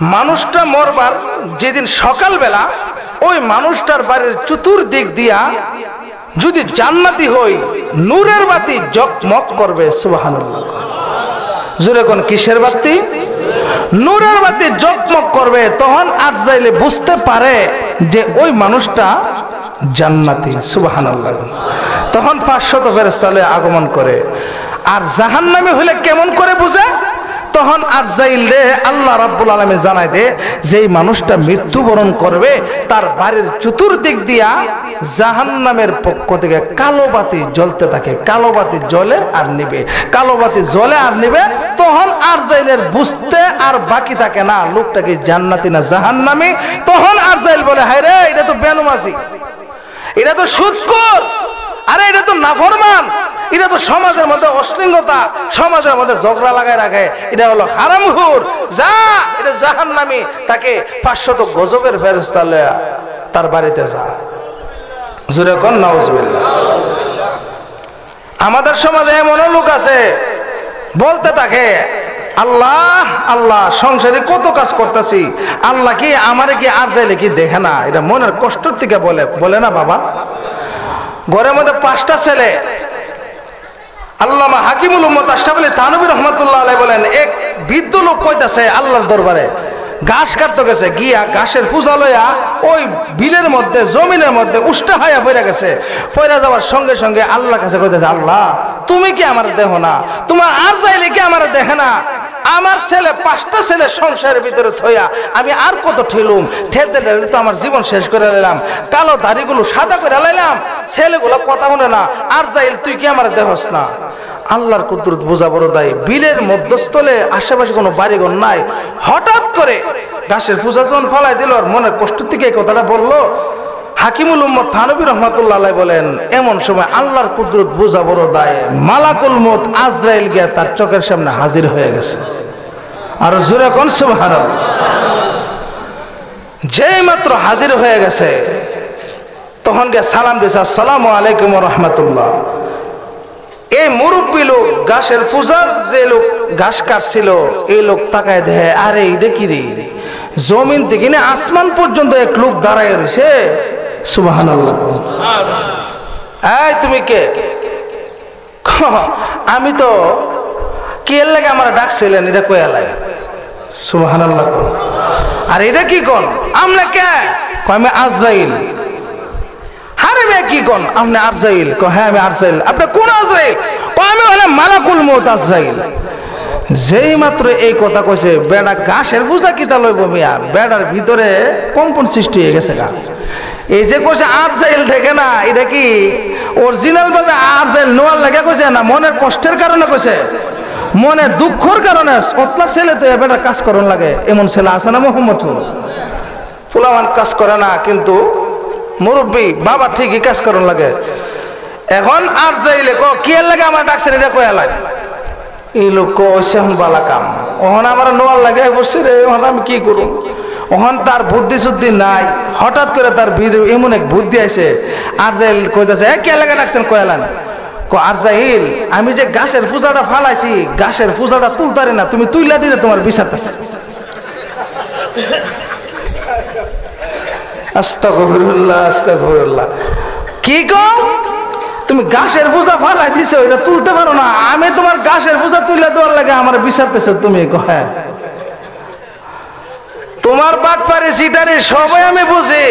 মানুষটা মরবার যেদিন সকালবেলা, ওই মানুষটার বাড়ির চতুর্দিক দিয়া যদি জান্নাতি হই, নূরের বাতি জকমক করবে। সুবহানাল্লাহ। জোরে কোন কিসের বাতি? নূরের বাতি জকমক করবে, তখন আর যাইলে বুঝতে পারে যে ওই মানুষটা জান্নাতি সুবাহান তখন পাঁচশত ফেরেস্তালে আগমন করে। আর জাহান্নামে হলে কেমন করে বুঝে? তখন আর যাইল আল্লাহ রাব্বুল আলমে জানাই দে যেই মানুষটা মৃত্যুবরণ করবে, তার বাড়ির চতুর্দিক দিয়া জাহান্নামের পক্ষ থেকে কালো বাতি জ্বলতে থাকে। কালো বাতি জ্বলে আর নিবে। কালো বাতি জ্বলে আর নিবে, তখন আর যাইলের বুঝতে আর বাকি থাকে না। লোকটা কি জান্নাতি না জাহান্নামি? তখন আর যাইল বলে, হায় রে, এটা তো বেনুমাজি। এটা তো সুৎকর আরে, এটা তো নাফরমান। এটা তো সমাজের মধ্যে অশ্লীলতা, সমাজের মধ্যে ঝগড়া লাগায় রাখে। এটা হলো হারামহুর যা, এটা জাহান নামি তাকে পাঁচশত গজবের ফেরস্তা লয়া তার বাড়িতে যা। জুড়ে কন আমাদের সমাজে এমন লোক আছে, বলতে থাকে, আল্লাহ আল্লাহ, সংসারে কত কাজ করতেছি। আল্লাহ কি আমারে কি আর চাইলে কি দেখে না? এটা মনের কষ্ট থেকে বলে বলে না বাবা? ঘরের মধ্যে পাঁচটা ছেলে আল্লামা হাকিমুল উম্মত আশরাফ আলী তানবী রহমতুল্লাহ আলাই বলেন, এক বৃদ্ধ লোক কইতাছে আল্লাহর দরবারে ঘাস কাটতে গেছে, গিয়া ঘাসের পূজা লইয়া ওই বিলের মধ্যে, জমিনের মধ্যে উষ্টা হাইয়া পড়ে গেছে। পড়ে যাওয়ার সঙ্গে সঙ্গে আল্লাহ কাছে কইতেছে, আল্লাহ, তুমি কি আমার দেহ না? তোমার আর চাইলে কি আমার দেখে না? আমার ছেলে, পাঁচটা ছেলে সংসারের ভিতরে থইয়া আমি আর কত ঠেলুম? ঠেলতে ঠেলতে তো আমার জীবন শেষ করে নিলাম। কালো দাড়িগুলো সাদা করে লাইলাম। ছেলেগুলো কথা শুনে না, আর যাইল তুই কি আমার দেহস না? আল্লাহর কুদরত বোঝা বড় দায়। বিলের মধ্যস্থলে আশেপাশে কোনো বাড়িঘর নাই। হঠাৎ করে গাছের পূজা যখন ফলাই দিল, আর মনের কষ্ট থেকে এই কথাটা বলল, হাকিমুল উম্মদ থানবী বলেন, এমন সময় আল্লাহর কুদরত মালাকুল মত আজরাইল গিয়া তার চোখের সামনে হাজির হয়ে গেছে। আর জোরে কোন সুবহানাল্লাহ। যেই মাত্র হাজির হয়ে গেছে, তখন গিয়ে সালাম দিয়েছে আসসালামু আলাইকুম রহমতুল্লাহ। এই মুরব্বী লোক গাছের পূজার যে লোক ঘাস কাটছিল, এই লোক তাকায় দেয় আরে, এটা কি রে? জমিন থেকে না আসমান পর্যন্ত এক লোক দাঁড়ায় রয়েছে। সুবাহান এই, তুমি কে? আমি তো কে লাগে আমার ডাকছিলেন? এটা কয়ে লাগে সুবাহান আর এটা কি কন? আমলে কে? আমি আজরাইল। হারে ভাই কি কন? আপনি আরজাইল হ্যাঁ আমি আরজাইল আপনি কোন আজরাইল? কো আমি হলাম মালাকুল মউত আজরাইল। যেই মাত্র এই কথা কইছে, বেড়া ঘাসের পূজা কিতা লইব মিয়া? বেড়ার ভিতরে কম্পন সৃষ্টি হয়ে গেছে গা। এই যে কইছে আরজাইল দেখে না, এটা কি অরিজিনাল ভাবে আরজাইল নোয়ার লাগে কইছে না মনের কষ্টের কারণে কইছে? মনে দুঃখর কারণে কতলা ছেলে তো বেটা কাজ করন লাগে, এমন ছেলে আছে না মোহাম্মদ ফুলামান কাজ করে না, কিন্তু মুরব্বী বাবা ঠিকই কাজ করুন লাগে। এখন আর যাইলে ক, কি লাগে আমার ডাকছেন, এটা কয়া লাগে এই লোক কইছে বালা কাম। ওহন আমার নোয়ার লাগে বসে রে আমি কি করুম? ওহন তার বুদ্ধি শুদ্ধি নাই, হঠাৎ করে তার ভিড়- এমন এক বুদ্ধি আছে আর যাইল কইতাছে এ কে লাগে ডাকছেন কয়ালান ক, আর যাইল আমি যে গাছের পূজাটা ফালাইছি, গাছের পূজাটা তুলতারি না, তুমি তুইলা দিতে তোমার বিচারতেছে আস্তাগফিরুল্লাহ কি গো তুমি গাছের পূজা ফালাই দিছো, এটা তুলতে পারো না। আমি তোমার গাছের পূজা তুলে দেওয়ার লাগে আমার বিচারতেছো তুমি হ্যাঁ। তোমার বাট পারে সিটারে সবাই আমি বুঝি,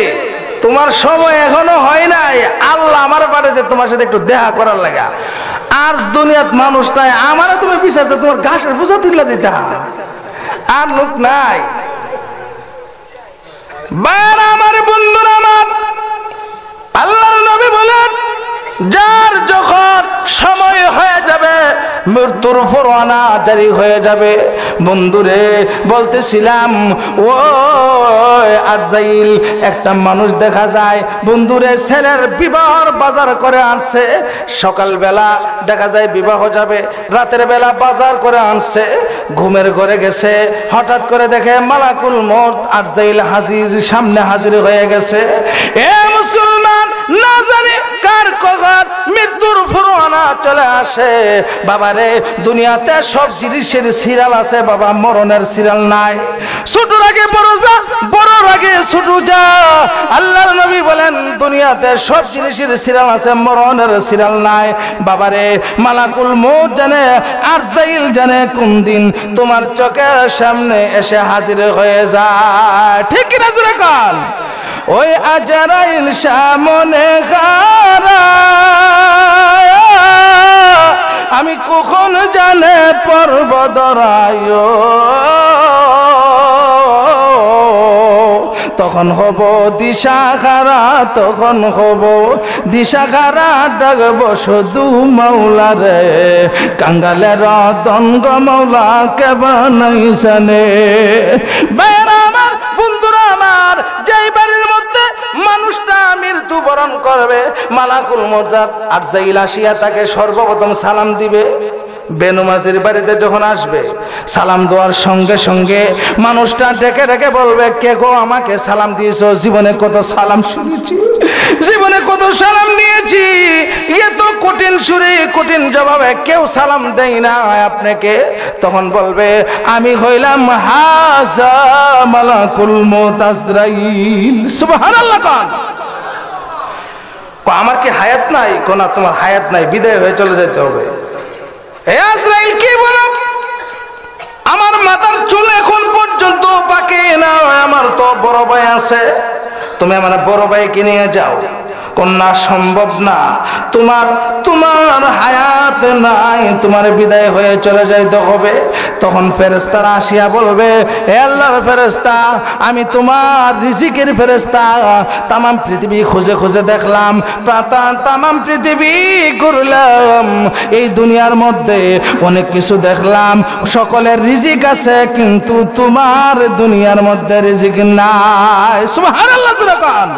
তোমার সময় এখনও হয় নাই। আল্লাহ আমার পারে যে তোমার সাথে একটু দেখা করার লাগা। আর দুনিয়াত মানুষ নাই, আমারও তুমি বিচারছো তোমার গাছের পূজা তুলে দিতে। আর লোক নাই। আমার বন্ধুরা আমার, আল্লাহর নবী বলেন যার যখন সময় হয়ে যাবে, মৃত্যুর ফরওয়ানা জারি হয়ে যাবে। বন্ধুরে, বলতেছিলাম ও আরজাইল, একটা মানুষ দেখা যায়, বন্ধুরে, ছেলের বিবাহর বাজার করে আনছে। সকালবেলা দেখা যায় বিবাহ যাবে, রাতের বেলা বাজার করে আনছে, ঘুমের ঘরে গেছে। হঠাৎ করে দেখে মালাকুল মত আরজাইল হাজির, সামনে হাজির হয়ে গেছে। এ মুসলমান না জানি কার কগার মৃত্যুর ফুরোয়ানা চলে আসে। বাবারে, দুনিয়াতে সব জিনিসের সিরিয়াল আছে বাবা, মরণের সিরিয়াল নাই। ছোট আগে বড় যা, বড় আগে ছোট যা। আল্লাহর নবী বলেন, দুনিয়াতে সব জিনিসের সিরিয়াল আছে, মরণের সিরিয়াল নাই। বাবারে, মালাকুল মৌত জানে আর জাইল জানে কোন দিন তোমার চোখের সামনে এসে হাজির হয়ে যায়। ঠিক কিনা কাল ওই আজরাইল সামনে খারা আমি কখন জানে পর্ব দরায় তখন হব দিশা খারা তখন হব দিশা খারা ডাকব শুধু মাওলা রে কাঙ্গালের দন্দ মৌলা কেবা নাই সানে বেড়া করবে মালাকুল মোজাদ আর জাইল আসিয়া তাকে সর্বপ্রথম সালাম দিবে বেনুমাসির বাড়িতে যখন আসবে, সালাম দেওয়ার সঙ্গে সঙ্গে মানুষটা ডেকে ডেকে বলবে, কে গো আমাকে সালাম দিয়েছ? জীবনে কত সালাম শুনেছি, জীবনে কত সালাম নিয়েছি। ইয়ে তো কঠিন সুরে, কঠিন জবাবে কেউ সালাম দেয় না আপনাকে। তখন বলবে, আমি হইলাম হাজা মালাকুল মোতাজরাইল সুবহানাল্লাহ আমার কি হায়াত নাই? কোন তোমার হায়াত নাই, বিদায় হয়ে চলে যেতে হবে। কি বলো? আমার মাথার চুল এখন পর্যন্ত পাকে না আমার তো বড় ভাই আছে। তুমি আমার বড় ভাইকে নিয়ে যাও। কন্যা, সম্ভব না। তোমার তোমার হায়াত নাই। তোমার বিদায় হয়ে চলে যাইতে হবে। তখন ফেরেস্তারা আসিয়া বলবে হে আল্লাহর ফেরেস্তা আমি তোমার রিজিকের ফেরেস্তা তামাম পৃথিবী খুঁজে খুঁজে দেখলাম তামাম পৃথিবী ঘুরলাম। এই দুনিয়ার মধ্যে অনেক কিছু দেখলাম। সকলের রিজিক আছে, কিন্তু তোমার দুনিয়ার মধ্যে রিজিক নাই। সুবহানাল্লাহ যেরকম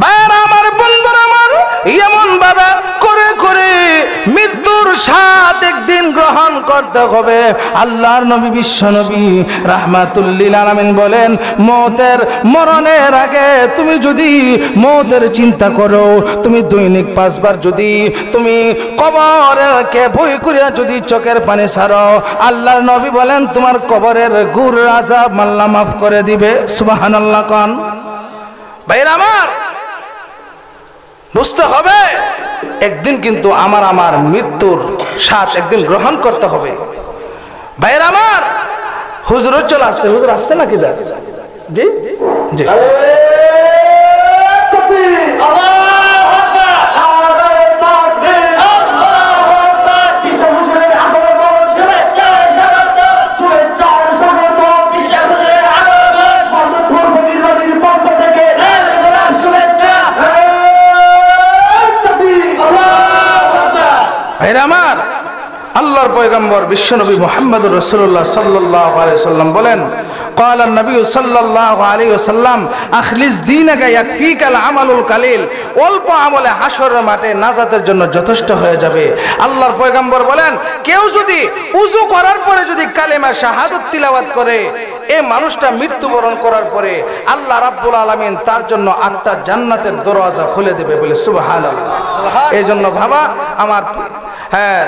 বাইরে আমার বন্ধুর আমার এমন ভাবে করে করে মৃত্যুর স্বাদ একদিন গ্রহণ করতে হবে। আল্লাহর নবী, বিশ্ব নবী রাহমাতুল্লিল আলামিন বলেন, মৌতের মরণের আগে তুমি যদি মৌতের চিন্তা করো, তুমি দৈনিক পাঁচবার যদি তুমি কবরকে বই করিয়া যদি চোখের পানি সারো, আল্লাহর নবী বলেন, তোমার কবরের গুর রাজা মাল্লা মাফ করে দিবে। সুবহানাল্লাহ কন। ভাইরা আমার, বুঝতে হবে, একদিন কিন্তু আমার আমার মৃত্যুর স্বাদ একদিন গ্রহণ করতে হবে। ভাইয়ের আমার, হুজুর চলে আসছে, হুজুর আসছে নাকি দা? জি? জি। আল্লাহর পয়গম্বর বিশ্বনবী মোহাম্মদ রসুল্লাহ সাল্লাহ সাল্লাম বলেন قال النبي صلى الله عليه وسلم اخلص دينك يكفيك العمل القليل অল্প আমলে হাসরের মাঠে নাজাতের জন্য যথেষ্ট হয়ে যাবে আল্লাহর পয়গম্বর বলেন কেউ যদি উজু করার পরে যদি কালেমা শাহাদত তিলাওয়াত করে এই মানুষটা মৃত্যুবরণ করার পরে আল্লাহ রাব্বুল আলামিন তার জন্য আটটা জান্নাতের দরওয়াজা খুলে দেবে বলে সুবহানাল্লাহ এই জন্য ভাবা আমার হ্যাঁ